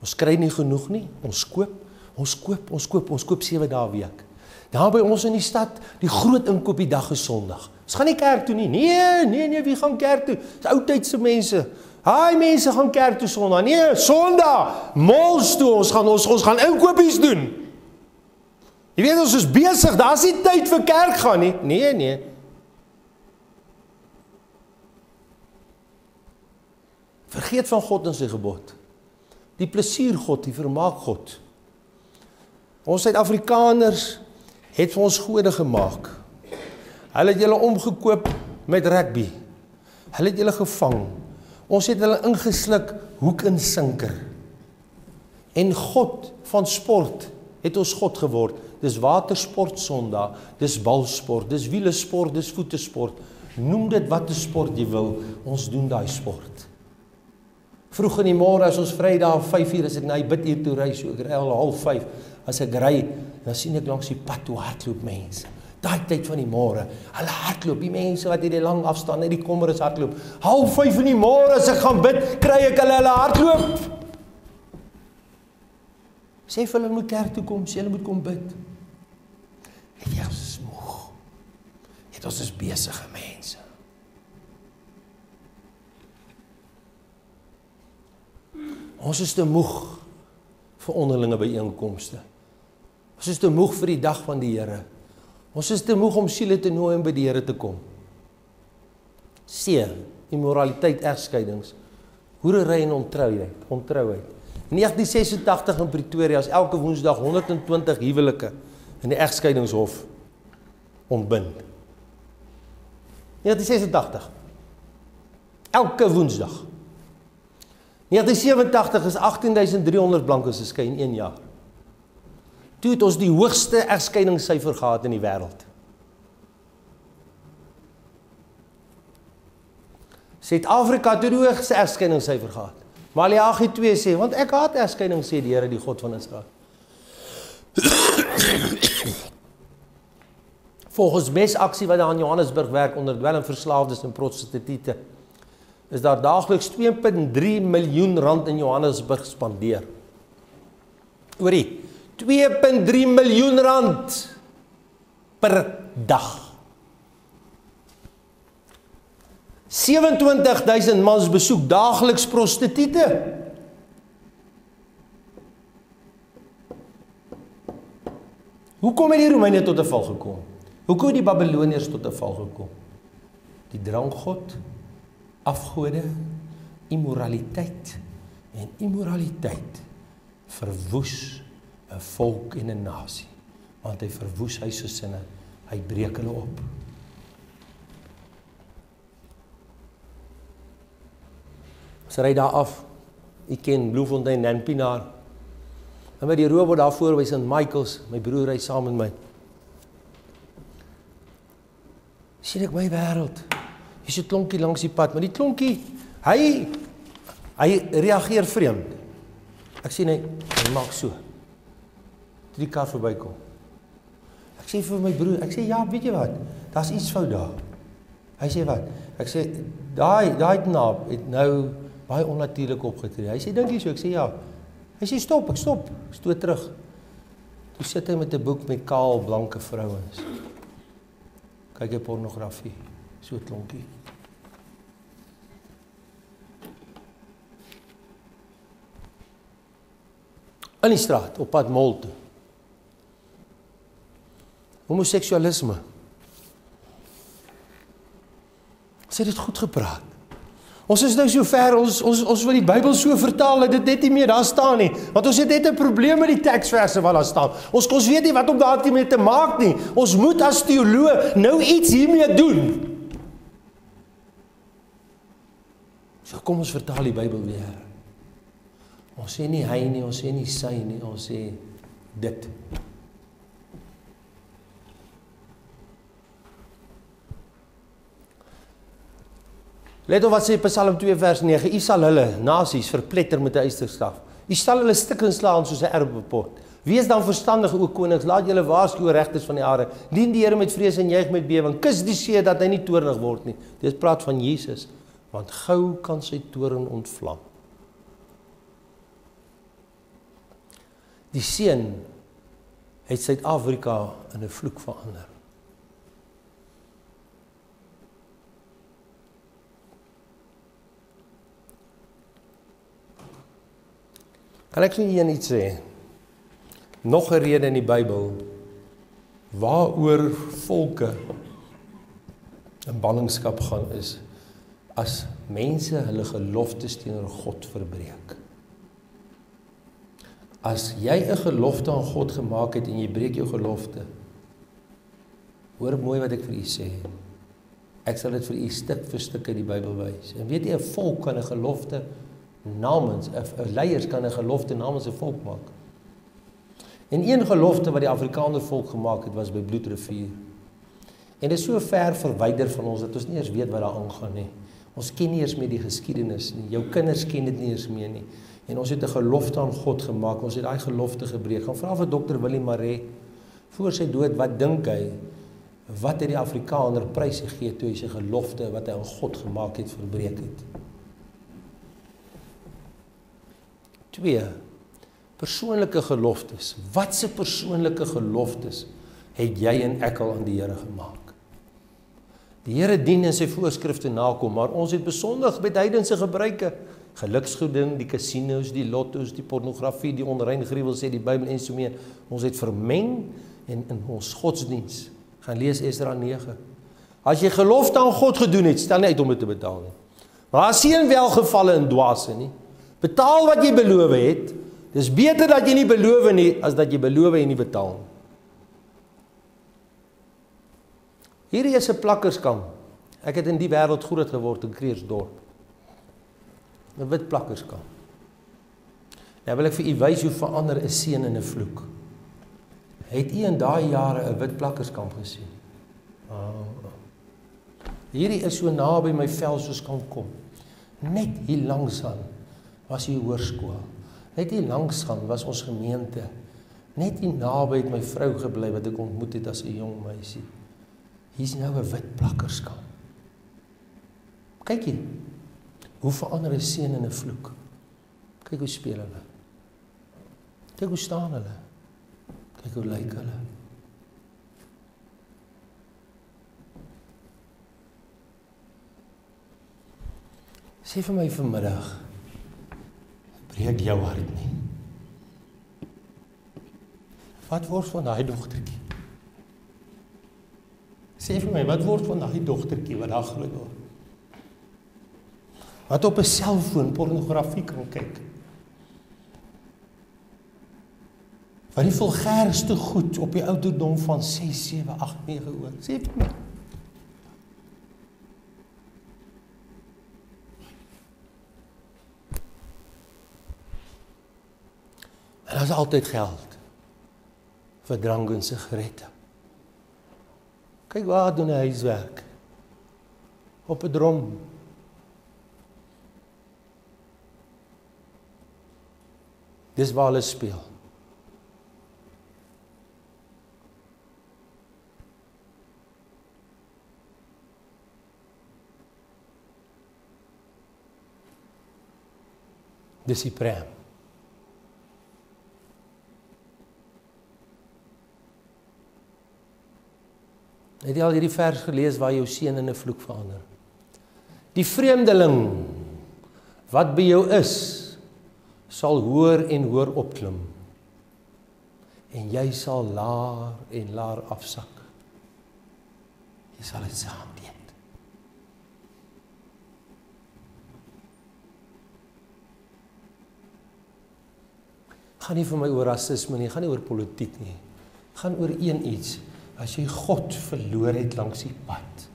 Ons kry nie genoeg nie. Ons koop, ons koop, ons koop, ons koop 7 dae week. Daar by ons in die stad, die groot inkoop die dag is Sondag. Ons gaan nie kerk toe nie. Nee, nee, nee, wie gaan kerk toe? Dis ou tydse mense. Haai mense gaan kerk toe Sondag. Nee, Sondag. Mols toe ons gaan ons ons gaan inkopies doen. Jy weet ons is besig. Daar's nie tyd vir kerk gaan nie. Nee, nee. Vergeet van God en sy gebod. Die plesier God, die vermaak God. Ons Suid-Afrikaners het vir ons gode gemaak. Hulle het julle omgekoop met rugby. Hulle het julle gevang. Ons het hulle ingesluk hoek en sinker. En God van sport het ons God geword. Dis watersport Sondag, dis balsport, dis wielesport, dis voetesport. Noem dit wat 'n sport jy wil, ons doen daai sport. Vroeg in die môre as ons Vrydag 5uur as ek na die biduur toe ry, so ek ry al 05:30 as ek ry, dan sien ek langs die pad hoe hardloop mense. Daai tyd van die môre, hulle hardloop, die mense wat hierdie lang afstand net die kommer is hardloop. 05:30 in die môre as ek gaan bid, kry ek hulle hulle hardloop. Sê vir hulle moet kerk toe kom, sê hulle moet kom bid. En jy is moeg. Dit is besige mense. Ons is te moeg vir onderlinge byeenkomste. Ons is te moeg vir die dag van die Here. Ons is te moeg om siele te nooi om by die Here te kom. C. Immoraliteit, egskeidings, hoerery en ontrouheid, ontrouheid. In 1986 in Pretoria is elke Woensdag 120 huwelike in die egskeidingshof ontbind. 1986. Elke Woensdag. 1987 is 18300 blankes geskei in 1 jaar. Toe het ons die hoogste egskeidingssyfer gehad in die wêreld. Suid-Afrika het die hoogste egskeidingssyfer gehad. Maleagi 2 sê, want ek haat egskeiding sê die Here die God van Israel. Volgens mesaksie wat daar in Johannesburg werk onder dwelmverslaafdes en prostituie is daar daagliks 2.3 miljoen rand in Johannesburg spandeer. Oorie 2.3 miljoen rand per dag. 27000 mans besoek daagliks prostituie. Hoekom het die Romeine tot 'n val gekom? Hoekom het die Babiloniërs tot 'n val gekom? Die drankgod, afgode, immoraliteit en immoraliteit verwoes 'n volk en 'n nasie want hy verwoes hy se sinne hy breek hulle op Ons ry daar af u ken Bloemfontein en Pinaar en met die robot daar voor by St Michaels my broer ry saam met my. Sien ek my wêreld? Hier's 'n klonkie langs die pad maar die klonkie hy hy reageer vreemd. Ek sien hy hy maak so die kar verbykom. Ek sê vir my broer, ek sê ja, weet jy wat? Daar's iets fout daar. Hy sê wat? Ek sê daai daai knaap het nou baie onnatuurlik opgetree. Hy sê dink jy so? Ek sê ja. Hy sê stop, ek stop. Stoot terug. Toe sit hy met 'n boek met kaal blanke vrouens. Kyk hy pornografie. So klonkie. In die straat op pad Mol toe homoseksualisme. Sê dit goed gepraat. Ons is nou so ver ons ons ons wil die Bybel so vertaal dat dit net nie meer daar staan nie. Want ons het net 'n probleem met die teksverse wat daar staan. Ons ons weet nie wat om daarmee te maak nie. Ons moet as teoloog nou iets hiermee doen. So kom ons vertaal die Bybel weer. Ons sê nie hy nie, ons sê nie sy nie, ons sê dit. Let op wat sê Psalm 2 vers 9. U sal hulle nasies verpletter met 'n eysterstaf. U sal hulle stik en slaan soos 'n erbepot. Wees dan verstandig o konings, laat julle waarsku o regters van die aarde. Dien die Here met vrees en juig met bewering. Kus die see dat hy nie toornig word nie. Dit praat van Jesus, want gou kan sy toorn ontvlam. Die seun het Suid-Afrika in 'n vloek verander. Kan ek net een iets sê? Nog 'n rede in die Bybel waaroor volke in ballingskap gaan is as mense hulle geloftes teenoor God verbreek. As jy 'n gelofte aan God gemaak het en jy breek jou gelofte. Hoor mooi wat ek vir u sê. Ek sal dit vir u stuk vir stuk uit die Bybel wys. En weet jy 'n volk kan 'n gelofte namens 'n leiers kan 'n gelofte namens 'n volk maak. En een gelofte wat die Afrikaner volk gemaak het was by Bloedrivier. En dit is so ver verwyder van ons dat ons nie eens weet wat daar aangaan nie. Ons ken nie eens meer die geskiedenis nie. Jou kinders ken dit nie eens meer nie. En ons het 'n gelofte aan God gemaak. Ons het daai gelofte gebreek. Gaan vra vir dokter Willie Maree voor sy dood wat dink hy wat het die Afrikaner prys gegee toe hy sy gelofte wat hy aan God gemaak het verbreek het. 2 persoonlike geloftes. Watse persoonlike geloftes het jy en ek al aan die Here gemaak? Die Here dien in sy voorskrifte nakom, maar ons het besondig met heidense gebruike, geluksgoeding, die casinos, die lottos, die pornografie, die onrein gruwel sê die Bybel en so mee. Ons het vermeng en in ons godsdiens. Gaan lees Esdra 9. As jy gelofte aan God gedoen het, stel nie uit om dit te betaal nie. Maar as seën welgevalle in dwaase nie. Betaal wat jy beloof het. Dis beter dat jy nie beloof nie as dat jy beloof en nie betaal nie. Hierdie is 'n plakkerskam. Ek het in die wêreld groot geword in Kreersdorp. 'n Wit plakkerskam. Nou wil ek vir u wys hoe verander 'n seën in 'n vloek. Het u in daai jare 'n wit plakkerskam gesien? Oh. Hierdie is so naby my vel soos kan kom. Net hier langs aan was die hoërskool. Net hier langs gaan was ons gemeente. Net hier naby het my vrou gebly wat ek ontmoet het as 'n jong meisie. Hier's nou 'n wit plakkerskap. Kyk hier. Hoe verander 'n seën in 'n vloek? Kyk hoe speel hulle. Kyk hoe staan hulle. Kyk hoe lyk hulle. Sê vir my vanmiddag breek jou hart nie. Wat word van daai dogtertjie? Sê vir my, wat word van daai dogtertjie wat daar groot word? Wat op 'n selfoon pornografie kan kyk? Wat die vulgairste goed op die ouderdom van 6, 7, 8, 9 oor. Sê vir my. Daar's altyd geld vir drank en sigarette. Kyk waar doen hy huiswerk. Op 'n drom. Dis waar hulle speel. Dis die prem. Het jy al hierdie vers gelees waar jou seën in 'n vloek verander? Die vreemdeling wat by jou is, sal hoor en hoor opklim. En jy sal laer en laer afsak. Jy sal dit saam eet. Gaan nie vir my oor rasisme nie, gaan nie oor politiek nie. Gaan oor een iets As jy God verloor het langs die pad,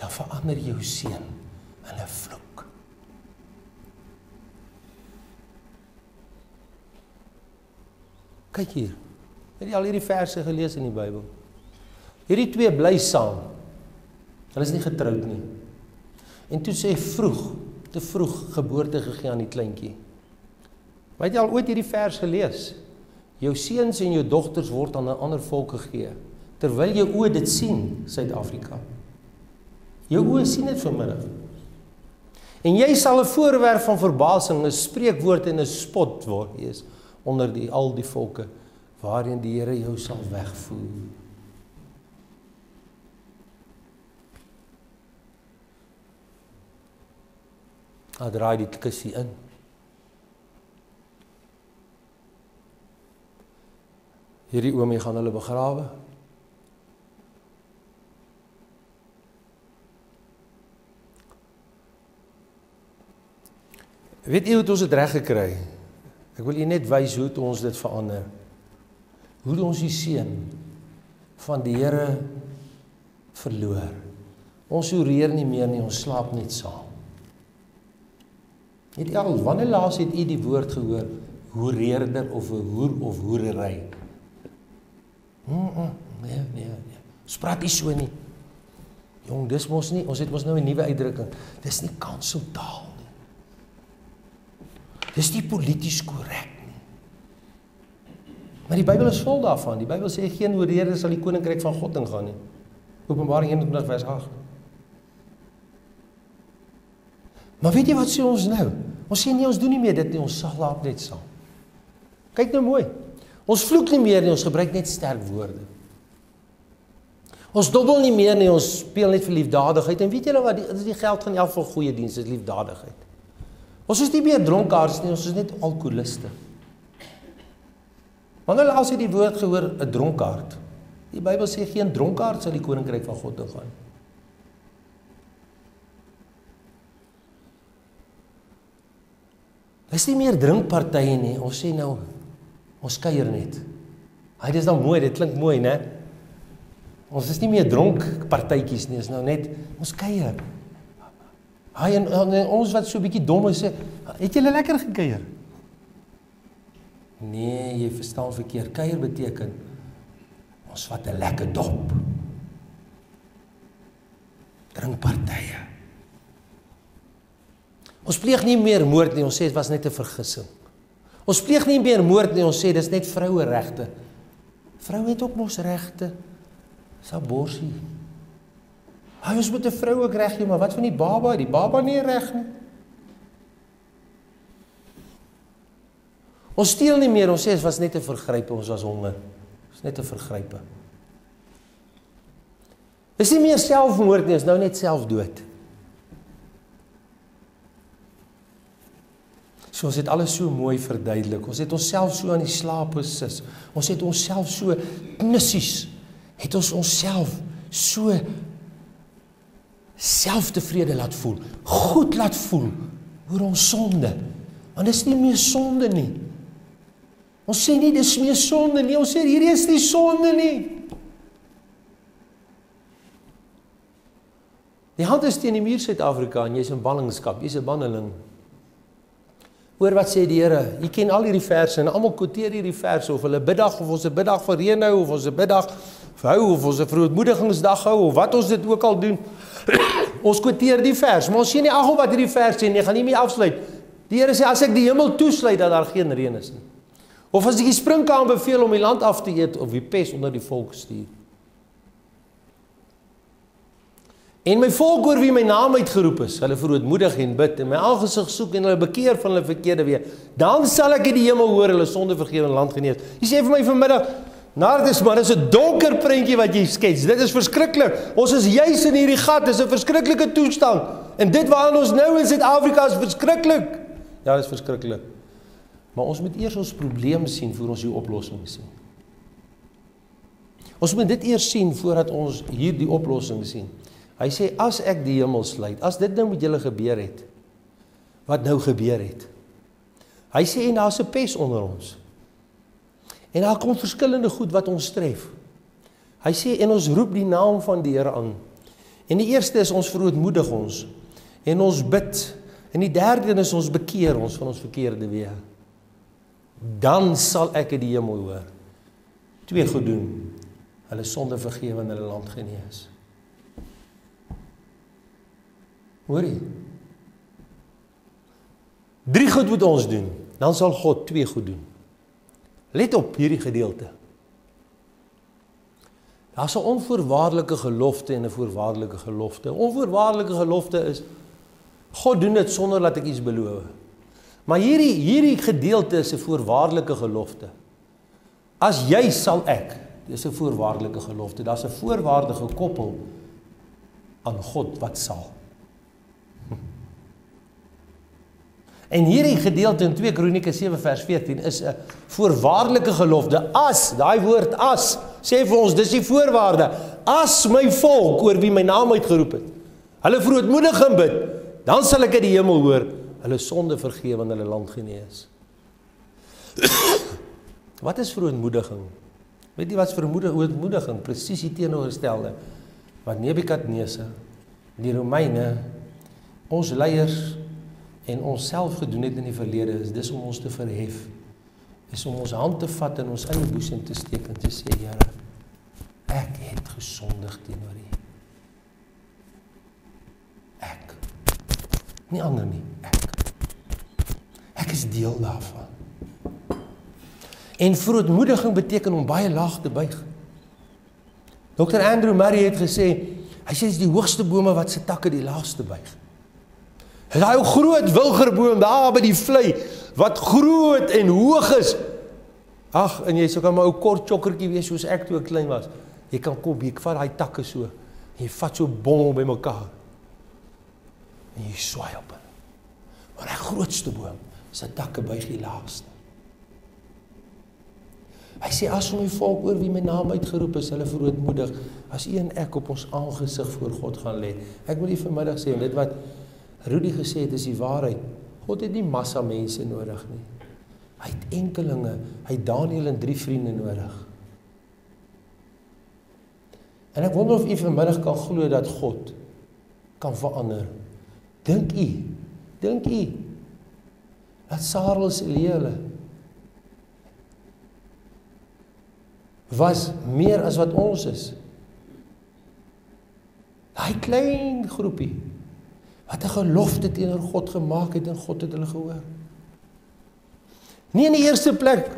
dan verander jou seën in 'n vloek. Kyk hier. Het jy al hierdie verse gelees in die Bybel? Hierdie twee bly saam. Hulle is nie getroud nie. En toe sê vroeg, te vroeg geboorte gegee aan die kleintjie. Maar het jy al ooit hierdie vers gelees? Jou seuns en jou dogters word aan 'n ander volk gegee terwyl jou oë dit sien, Suid-Afrika. Jou oë sien dit vanmiddag. En jy sal 'n voorwerp van verbasing, 'n spreekwoord en 'n spot word wees onder die al die volke waarheen die Here jou sal wegvoer. Hy draai die kussie in. Hierdie oomie gaan hulle begrawe. Weet jy hoe ons dit reg gekry? Ek wil u net wys hoe ons dit verander. Hoe ons die seën van die Here verloor. Ons oreer nie meer nie, ons slaap net saam. Het jy al wanneer laas het u die woord gehoor hoereerder of 'n hoer of hoerery? Mm, mm, nee, nee, nee. Spraak nie so nie. Jong, dis mos nie, ons het mos nou 'n nuwe uitdrukking. Dis nie kanseltaal. Dis nie polities korrek nie. Maar die Bybel is vol daarvan. Die Bybel sê geen hoereerder sal die koninkryk van God ingaan nie. Openbaring 21 vers 8. Maar weet jy wat sê ons nou? Ons sê nee, ons doen nie meer dit nie, ons slaap net saam. Kyk nou mooi. Ons vloek nie meer nie, ons gebruik net sterk woorde. Ons dobbel nie meer nie, ons speel net vir liefdadigheid. En weet julle wat, dit is die geld van elke goeie diens, is liefdadigheid. Ons is nie meer dronkaards nie, ons is net alkoholiste. Wanneer as jy die woord gehoor 'n dronkaard? Die Bybel sê geen dronkaard sal die koninkryk van God ingaan nie. Dis nie meer drinkpartye nie. Ons sê nou ons kuier net. Hy dis nou mooi, dit klink mooi, né? Ons is nie meer dronk partytjies nie, is nou net ons kuier. Hy en, en, ons wat so 'n bietjie dom is sê, het julle lekker gekuier? Nee, jy verstaan verkeerd. Kuier beteken ons vat 'n lekker dop. Drinkpartye. Ons pleeg nie meer moord nie, ons sê dit was net 'n vergissing. Ons pleeg nie meer moord nie, ons sê dis net vroue regte. Vroue het ook mos regte. Saborsie. Hy is met 'n vrou ook reg, maar wat van die baba? Die baba nie reg nie. Ons steel nie meer, ons sê dit was net 'n vergryp, ons was honger. Dis net 'n vergryp. Dis nie meer selfmoord nie, is nou net selfdood. So ons het alles so mooi verduidelik. Ons het onsself so aan die slaap gesis. Ons het onsself so knissies. Het ons onsself so selftevrede laat voel. Goed laat voel oor ons sonde. Want dit is nie meer sonde nie. Ons sê nie dis meer sonde nie. Ons sê hierdie is nie sonde nie. Die hand is teen die muur Suid-Afrika en jy's in ballingskap. Jy's 'n banneling. Hoor wat sê die Here. U ken al hierdie verse en almal quoteer hierdie verse of hulle biddag of ons 'n biddag vir reën hou of ons 'n biddag hou of ons 'n verootmoedigingsdag hou of wat ons dit ook al doen. ons quoteer die vers, maar ons sien nie alhoewel wat hierdie vers sê nie, gaan nie meer afsluit. Die Here sê as ek die hemel toesluit dat daar geen reën is nie. Of as ek die sprinkaan beveel om die land af te eet of die pes onder die volk stuur. En my volk oor wie my naam uitgeroep is, hulle verootmoedig en bid en my aangesig soek en hulle bekeer van hulle verkeerde weë, dan sal ek in die hemel hoor hulle sonde vergewe en land genees. Jy sê vir my vanmiddag, Nardus, maar dis 'n donker prentjie wat jy skets. Dit is verskriklik. Ons is juis in hierdie gat, dis 'n verskriklike toestand. En dit waaraan ons nou in Suid-Afrika is verskriklik. Ja, dis verskriklik. Maar ons moet eers ons probleem sien voor ons die oplossing sien. Ons moet dit eers sien voordat ons hier die oplossing sien. Hy sê as ek die hemel sluit, as dit nou met julle gebeur het, wat nou gebeur het. Hy sê en daar's 'n pes onder ons. En daar kom verskillende goed wat ons tref. Hy sê en ons roep die naam van die Here aan. En die eerste is ons verootmoedig ons en ons bid. En die derde is ons bekeer ons van ons verkeerde weë. dan sal ek in die hemel hoor. Twee goed doen. Hulle sonde vergewe en hulle land genees. Hoorie. Drie goed moet ons doen, dan sal God twee goed doen. Let op hierdie gedeelte. Daar's 'n onvoorwaardelike gelofte en 'n voorwaardelike gelofte. Onvoorwaardelike gelofte is God doen dit sonder dat ek iets beloof. Maar hierdie hierdie gedeelte is 'n voorwaardelike gelofte. As jy sal ek, dis 'n voorwaardelike gelofte. Daar's 'n voorwaarde gekoppel aan God wat sal. En hierdie gedeelte in 2 Kronieke 7 vers 14 is 'n voorwaardelike gelofte. As, daai woord as, sê vir ons, dis die voorwaarde. As my volk oor wie my naam uitgeroep het, hulle vrootmoedig en bid, dan sal ek uit die hemel hoor, hulle sonde vergewe en hulle land genees. wat is vrootmoediging? Weet jy wat is vrootmoediging? Presies die teenoorgestelde wat Nebukadnesar, die Romeine, ons leiers en onsself gedoen het in die verlede is dis om ons te verhef. Is om ons hand te vat en ons eie boesem te steek en te sê Here ek het gesondig teenoor U. Ek. Nie ander nie ek. Ek is deel daarvan. En vrootmoediging beteken om baie laag te buig. Dr Andrew Murray het gesê hy sê dis die hoogste bome wat se takke die laagste buig daai ou groot wilgerboom daar by die vlei wat groot en hoog is. Ag, en jy sou kan maar ou kort chokkertjie wees soos ek toe ek klein was. Jy kan kom, jy vat daai takke so. Jy vat so bommel by mekaar. En jy swaai op hom. Maar hy grootste boom, sy takke buig die laagste. Hy sê as my volk oor wie my naam uitgeroep is, hulle verootmoedig, as een ek op ons aangesig voor God gaan lê. Ek wil die vanmiddag sê en dit wat Rudy gesê het is die waarheid. God het nie massa mense nodig nie. Hy het enkelinge, hy het Daniël en drie vriende nodig. En ek wonder of u vanmiddag kan glo dat God kan verander. Dink u? Dink u? Dat Sarel se lewe was meer as wat ons is. Daai klein groepie wat 'n gelofte teenoor God gemaak het en God het hulle gehoor. Nie in die eerste plek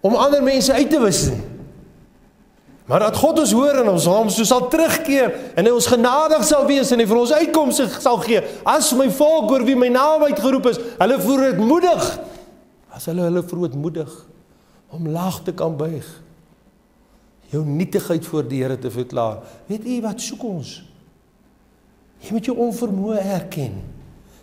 om ander mense uit te wis nie. Maar dat God ons hoor en ons hom so sal terugkeer en hy ons genadig sal wees en hy vir ons uitkomste sal gee. As my volk oor wie my naam uitgeroep is, hulle vrootmoedig. As hulle hulle vrootmoedig om laag te kan buig. Jou nietigheid voor die Here te verklaar. Weet u wat soek ons? Jy moet jou onvermoë erken.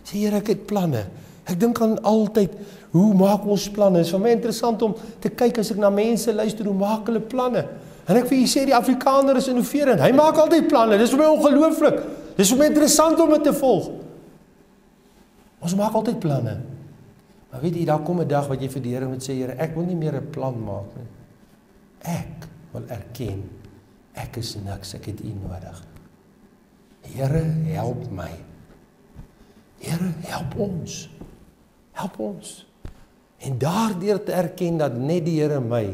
Sê Here, ek het planne. Ek dink aan altyd hoe maak ons planne? Dit is vir my interessant om te kyk as ek na mense luister hoe maak hulle planne. En ek vir julle sê die Afrikaner is innoverend. Hy maak altyd planne. Dis vir my ongelooflik. Dis vir my interessant om dit te volg. Ons maak altyd planne. Maar weet jy, daar kom 'n dag wat jy vir die Here moet sê, Here, ek wil nie meer 'n plan maak nie. Ek wil erken ek is niks. Ek het U nodig. Here, help my. Here, help ons. Help ons. En daardeur te erken dat net die Here my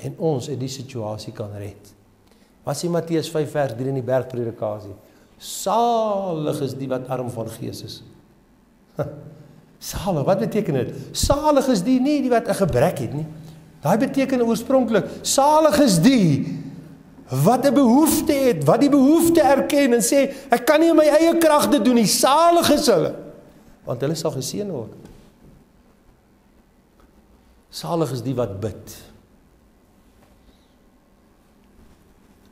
en ons uit die situasie kan red. Wat sê Matteus 5 vers 3 in die bergpredikasie? Salig is die wat arm van gees is. Salig, wat beteken dit? Salig is die nie die wat 'n gebrek het nie. Daai beteken oorspronklik salig is die wat 'n behoefte het, wat die behoefte erken en sê ek kan nie in my eie krag dit doen nie. Salig is hulle want hulle sal geseën word. Salig is die wat bid.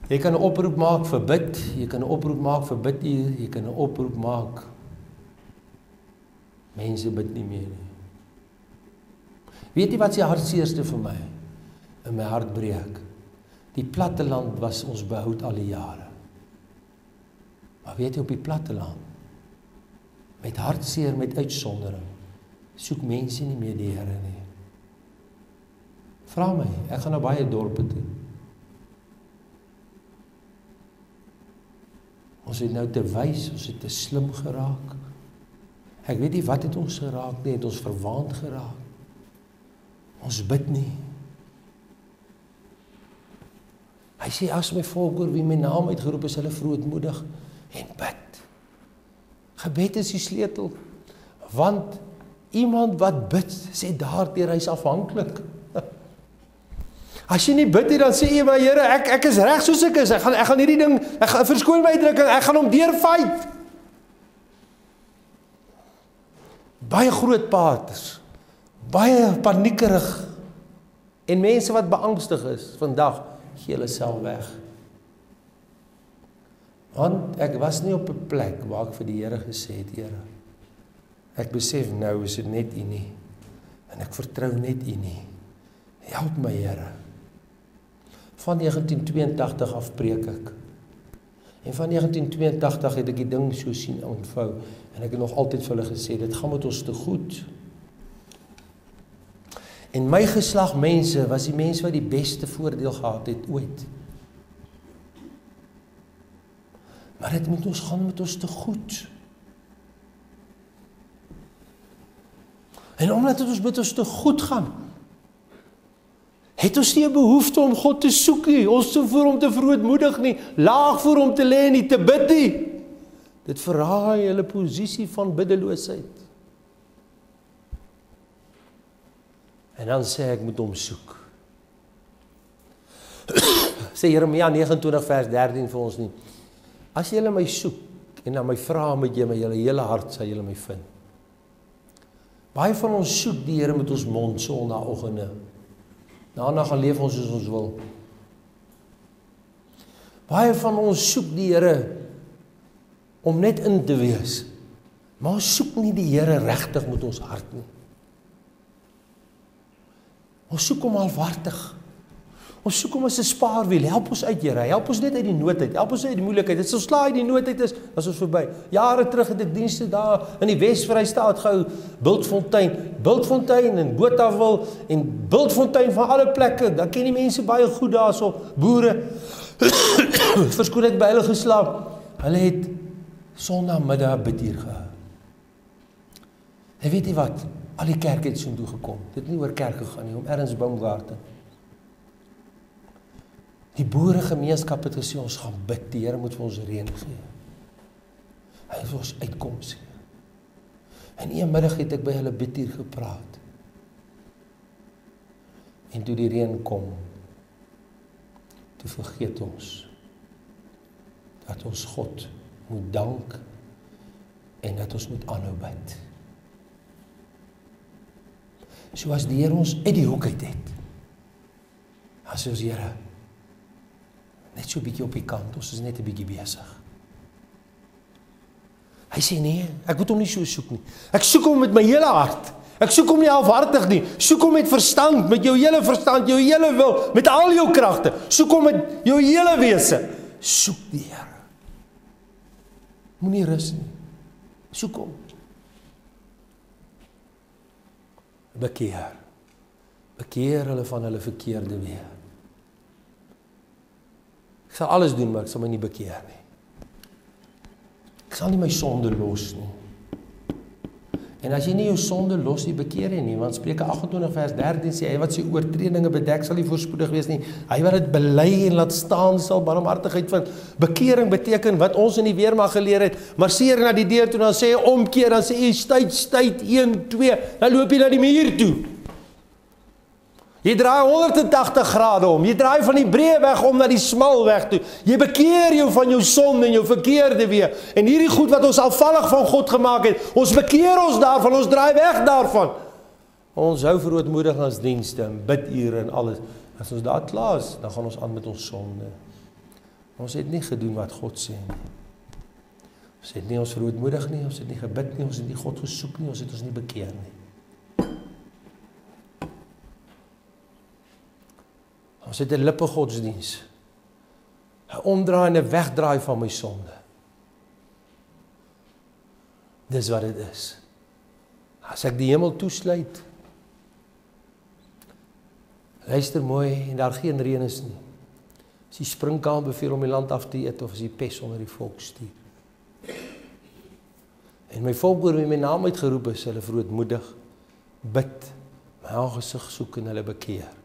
Jy kan 'n oproep maak vir bid, jy kan 'n oproep maak vir bid jy kan 'n oproep maak. Mense bid nie meer nie. Weet jy wat se hartseerste vir my? In my hart breek. Die platteland was ons behoud al die jare. Maar weet jy op die platteland met hartseer met uitsondering soek mense nie meer die Here nie. Vra my, ek gaan na baie dorpe toe. Ons het nou te wys, ons het te slim geraak. Ek weet nie wat het ons geraak nie, het ons verwaand geraak. Ons bid nie. Hy sê as my volk oor wie my naam uitgeroep is, hulle vrootmoedig en bid. Gebed is die sleutel. Want iemand wat bid, sê daardeur hy's afhanklik. As jy nie bid nie, dan sê jy maar Here, ek ek is reg soos ek is. Ek gaan ek gaan hierdie ding, ek gaan verskoon my uitdrukking, ek gaan hom deurfight. Baie groot paters. Baie paniekerig. En mense wat beangstig is vandag gee hulle self weg. Want ek was nie op 'n plek waar ek vir die Here gesê het, Here. Ek besef nou is dit net U nie. En ek vertrou net U nie. Help my, Here. Van 1982 af preek ek. En van 1982 het ek die ding so sien ontvou en ek het nog altyd vir hulle gesê dit gaan met ons te goed. En my geslag mense was die mense wat die beste voordeel gehad het ooit. Maar dit moet ons gaan met ons te goed. En omdat dit ons met ons te goed gaan, het ons nie 'n behoefte om God te soek nie. Ons te voor hom te verootmoedig nie, laag voor hom te lê en nie te bid nie. Dit verraai hulle posisie van biddeloosheid. En dan sê ek moet hom soek. sê Jeremia 29 vers 13 vir ons nie. As jy my soek en na my vra met jy my hele hele hart sal jy my vind. Baie van ons soek die Here met ons mond sonnaoggende. Daarna gaan leef ons soos ons wil. Baie van ons soek die Here om net in te wees. Maar ons soek nie die Here regtig met ons hart nie. Ons soek hom alwaartig. Ons soek hom as 'n spaarwiel. Help ons uit, Here. Help ons net uit die nood uit. Help ons uit die moeilikheid. As ons slaai uit die nood uit is, is ons verby. Jare terug het ek dienste daar in die Wes-Vrystaat gehou, Bultfontein, Bultfontein en Botawil en Bultfontein van alle plekke. Dan ken die mense baie goed daarso, boere. Verskoon ek by hulle geslaap. Hulle het Sondagmiddag bid hier gehou. En weet jy wat? Al die kerke het so toe gekom. Dit het nie oor kerk gegaan nie, om erns Baumgarten. Die boere gemeenskap het gesê ons gaan bid, die Here moet vir ons reën gee. Hy het ons uitkoms gee. En een middag het ek by hulle bid hier gepraat. En toe die reën kom, toe vergeet ons dat ons God moet dank en dat ons moet aanhou bid. So as die Here ons uit die hoek uit het. As ons Here net so 'n bietjie op die kant, ons is net 'n bietjie besig. Hy sê nee, ek moet hom nie so soek nie. Ek soek hom met my hele hart. Ek soek hom nie halfhartig nie. Soek hom met verstand, met jou hele verstand, jou hele wil, met al jou kragte. Soek hom met jou hele wese. Soek die Here. Moenie rus nie. Soek hom. Bekeer. Bekeer hulle van hulle verkeerde weë. Ek sal alles doen, maar ek sal my nie bekeer nie. Ek sal nie my sonde los nie. En as jy nie jou sonde los nie, bekeer jy nie, want Spreuke 28 vers 13 sê hy wat sy oortredinge bedek sal nie voorspoedig wees nie. Hy wat dit bely en laat staan sal barmhartigheid vind. Bekering beteken wat ons in die weermag geleer het, maar seer na die deur toe dan sê omkeer, dan sê hy tyd, tyd 1 2, dan loop jy na die muur toe. Jy draai 180 grade om. Jy draai van die breë weg om na die smal weg toe. Jy bekeer jou van jou sonde en jou verkeerde weë. En hierdie goed wat ons afvallig van God gemaak het, ons bekeer ons daarvan, ons draai weg daarvan. Ons hou verootmoedig ons dienste en bid ure en alles. As ons daar klaar is, dan gaan ons aan met ons sonde. Ons het nie gedoen wat God sê nie. Ons het nie ons verootmoedig nie, ons het nie gebid nie, ons het nie God gesoek nie, ons het ons nie bekeer nie. Ons het 'n lippe godsdiens. 'n Omdraai en 'n wegdraai van my sonde. Dis wat dit is. As ek die hemel toesluit. Luister mooi en daar geen reën is nie. As die springkaan beveel om die land af te eet of as die pes onder die volk stuur. En my volk oor wie my naam uitgeroep is, hulle vrootmoedig bid my aangesig soek en hulle bekeer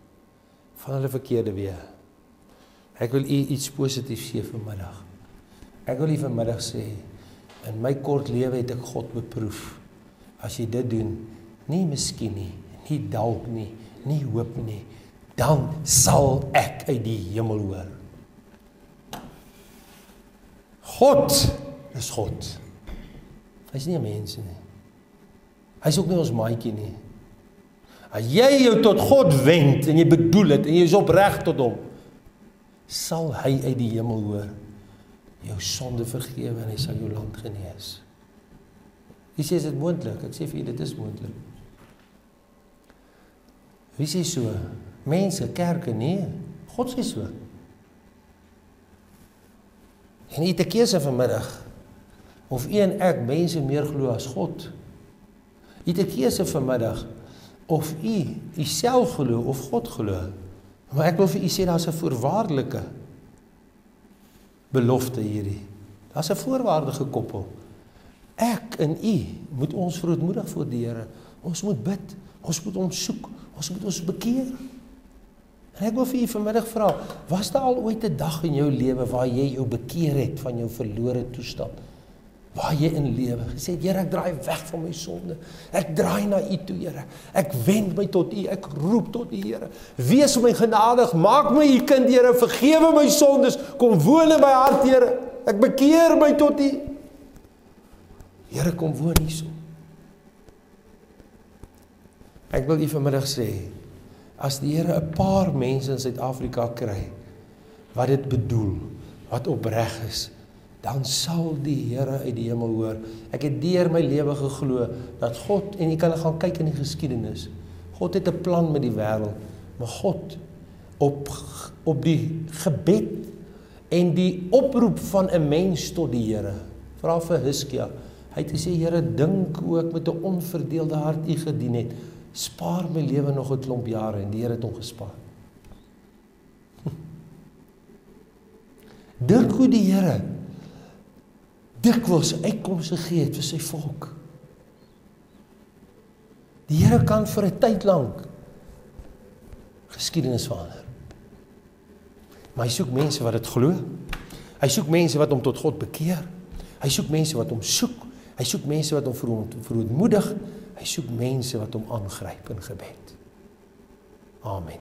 van hulle verkeerde weë. Ek wil u iets positiefs sê vanmiddag. Ek wil u vanmiddag sê in my kort lewe het ek God beproef. As jy dit doen, nie miskien nie, nie dalk nie, nie hoop nie, dan sal ek uit die hemel hoor. God is God. Hy's nie 'n mens nie. Hy's ook nie ons maatjie nie. As jy jou tot God wend en jy bedoel dit en jy is opreg tot hom, sal hy uit die hemel hoor jou sonde vergewe en hy sal jou land genees. Wie sê dit moontlik? Ek sê vir julle dit is moontlik. Wie sê so? Mense, kerke nee. God sê so. En jy het 'n keuse vanmiddag of u en ek mense meer glo as God. Jy het 'n keuse vanmiddag of u u self glo of God glo. Maar ek wil vir u sê daar's 'n voorwaardelike belofte hierdie. Daar's 'n voorwaarde gekoppel. Ek en u moet ons verootmoedig voor die Here. Ons moet bid. Ons moet hom soek. Ons moet ons bekeer. En ek wil vir u vanmiddag vra, was daar al ooit 'n dag in jou lewe waar jy jou bekeer het van jou verlore toestand? Waar jy in lewe gesê Here, ek draai weg van my sonde. Ek draai na U toe, Here. Ek wend my tot U. Ek roep tot U, Here. Wees my genadig, maak my U kind, Here. Vergewe my sondes. Kom woon in my hart, Here. Ek bekeer my tot U. Here, kom woon hierso. Ek wil U vanmiddag sê, as die Here 'n paar mense in Suid-Afrika kry wat dit bedoel, wat opreg is, dan sal die Here uit die hemel hoor. Ek het deur my lewe geglo dat God en jy kan gaan kyk in die geskiedenis. God het 'n plan met die wêreld, maar God op op die gebed en die oproep van 'n mens tot die Here. Vra vir Hiskia. Hy het gesê Here, dink ook met 'n onverdeelde hart u gedien het spaar my lewe nog 'n klomp jare en die Here het hom gespaar. Dink hoe die Here dikwels uitkomste gee vir sy volk. Die Here kan vir 'n tyd lank geskiedenis verander. Maar hy soek mense wat dit glo. Hy soek mense wat hom tot God bekeer. Hy soek mense wat hom soek. Hy soek mense wat hom verontmoedig. Hy soek mense wat hom aangryp in gebed. Amen.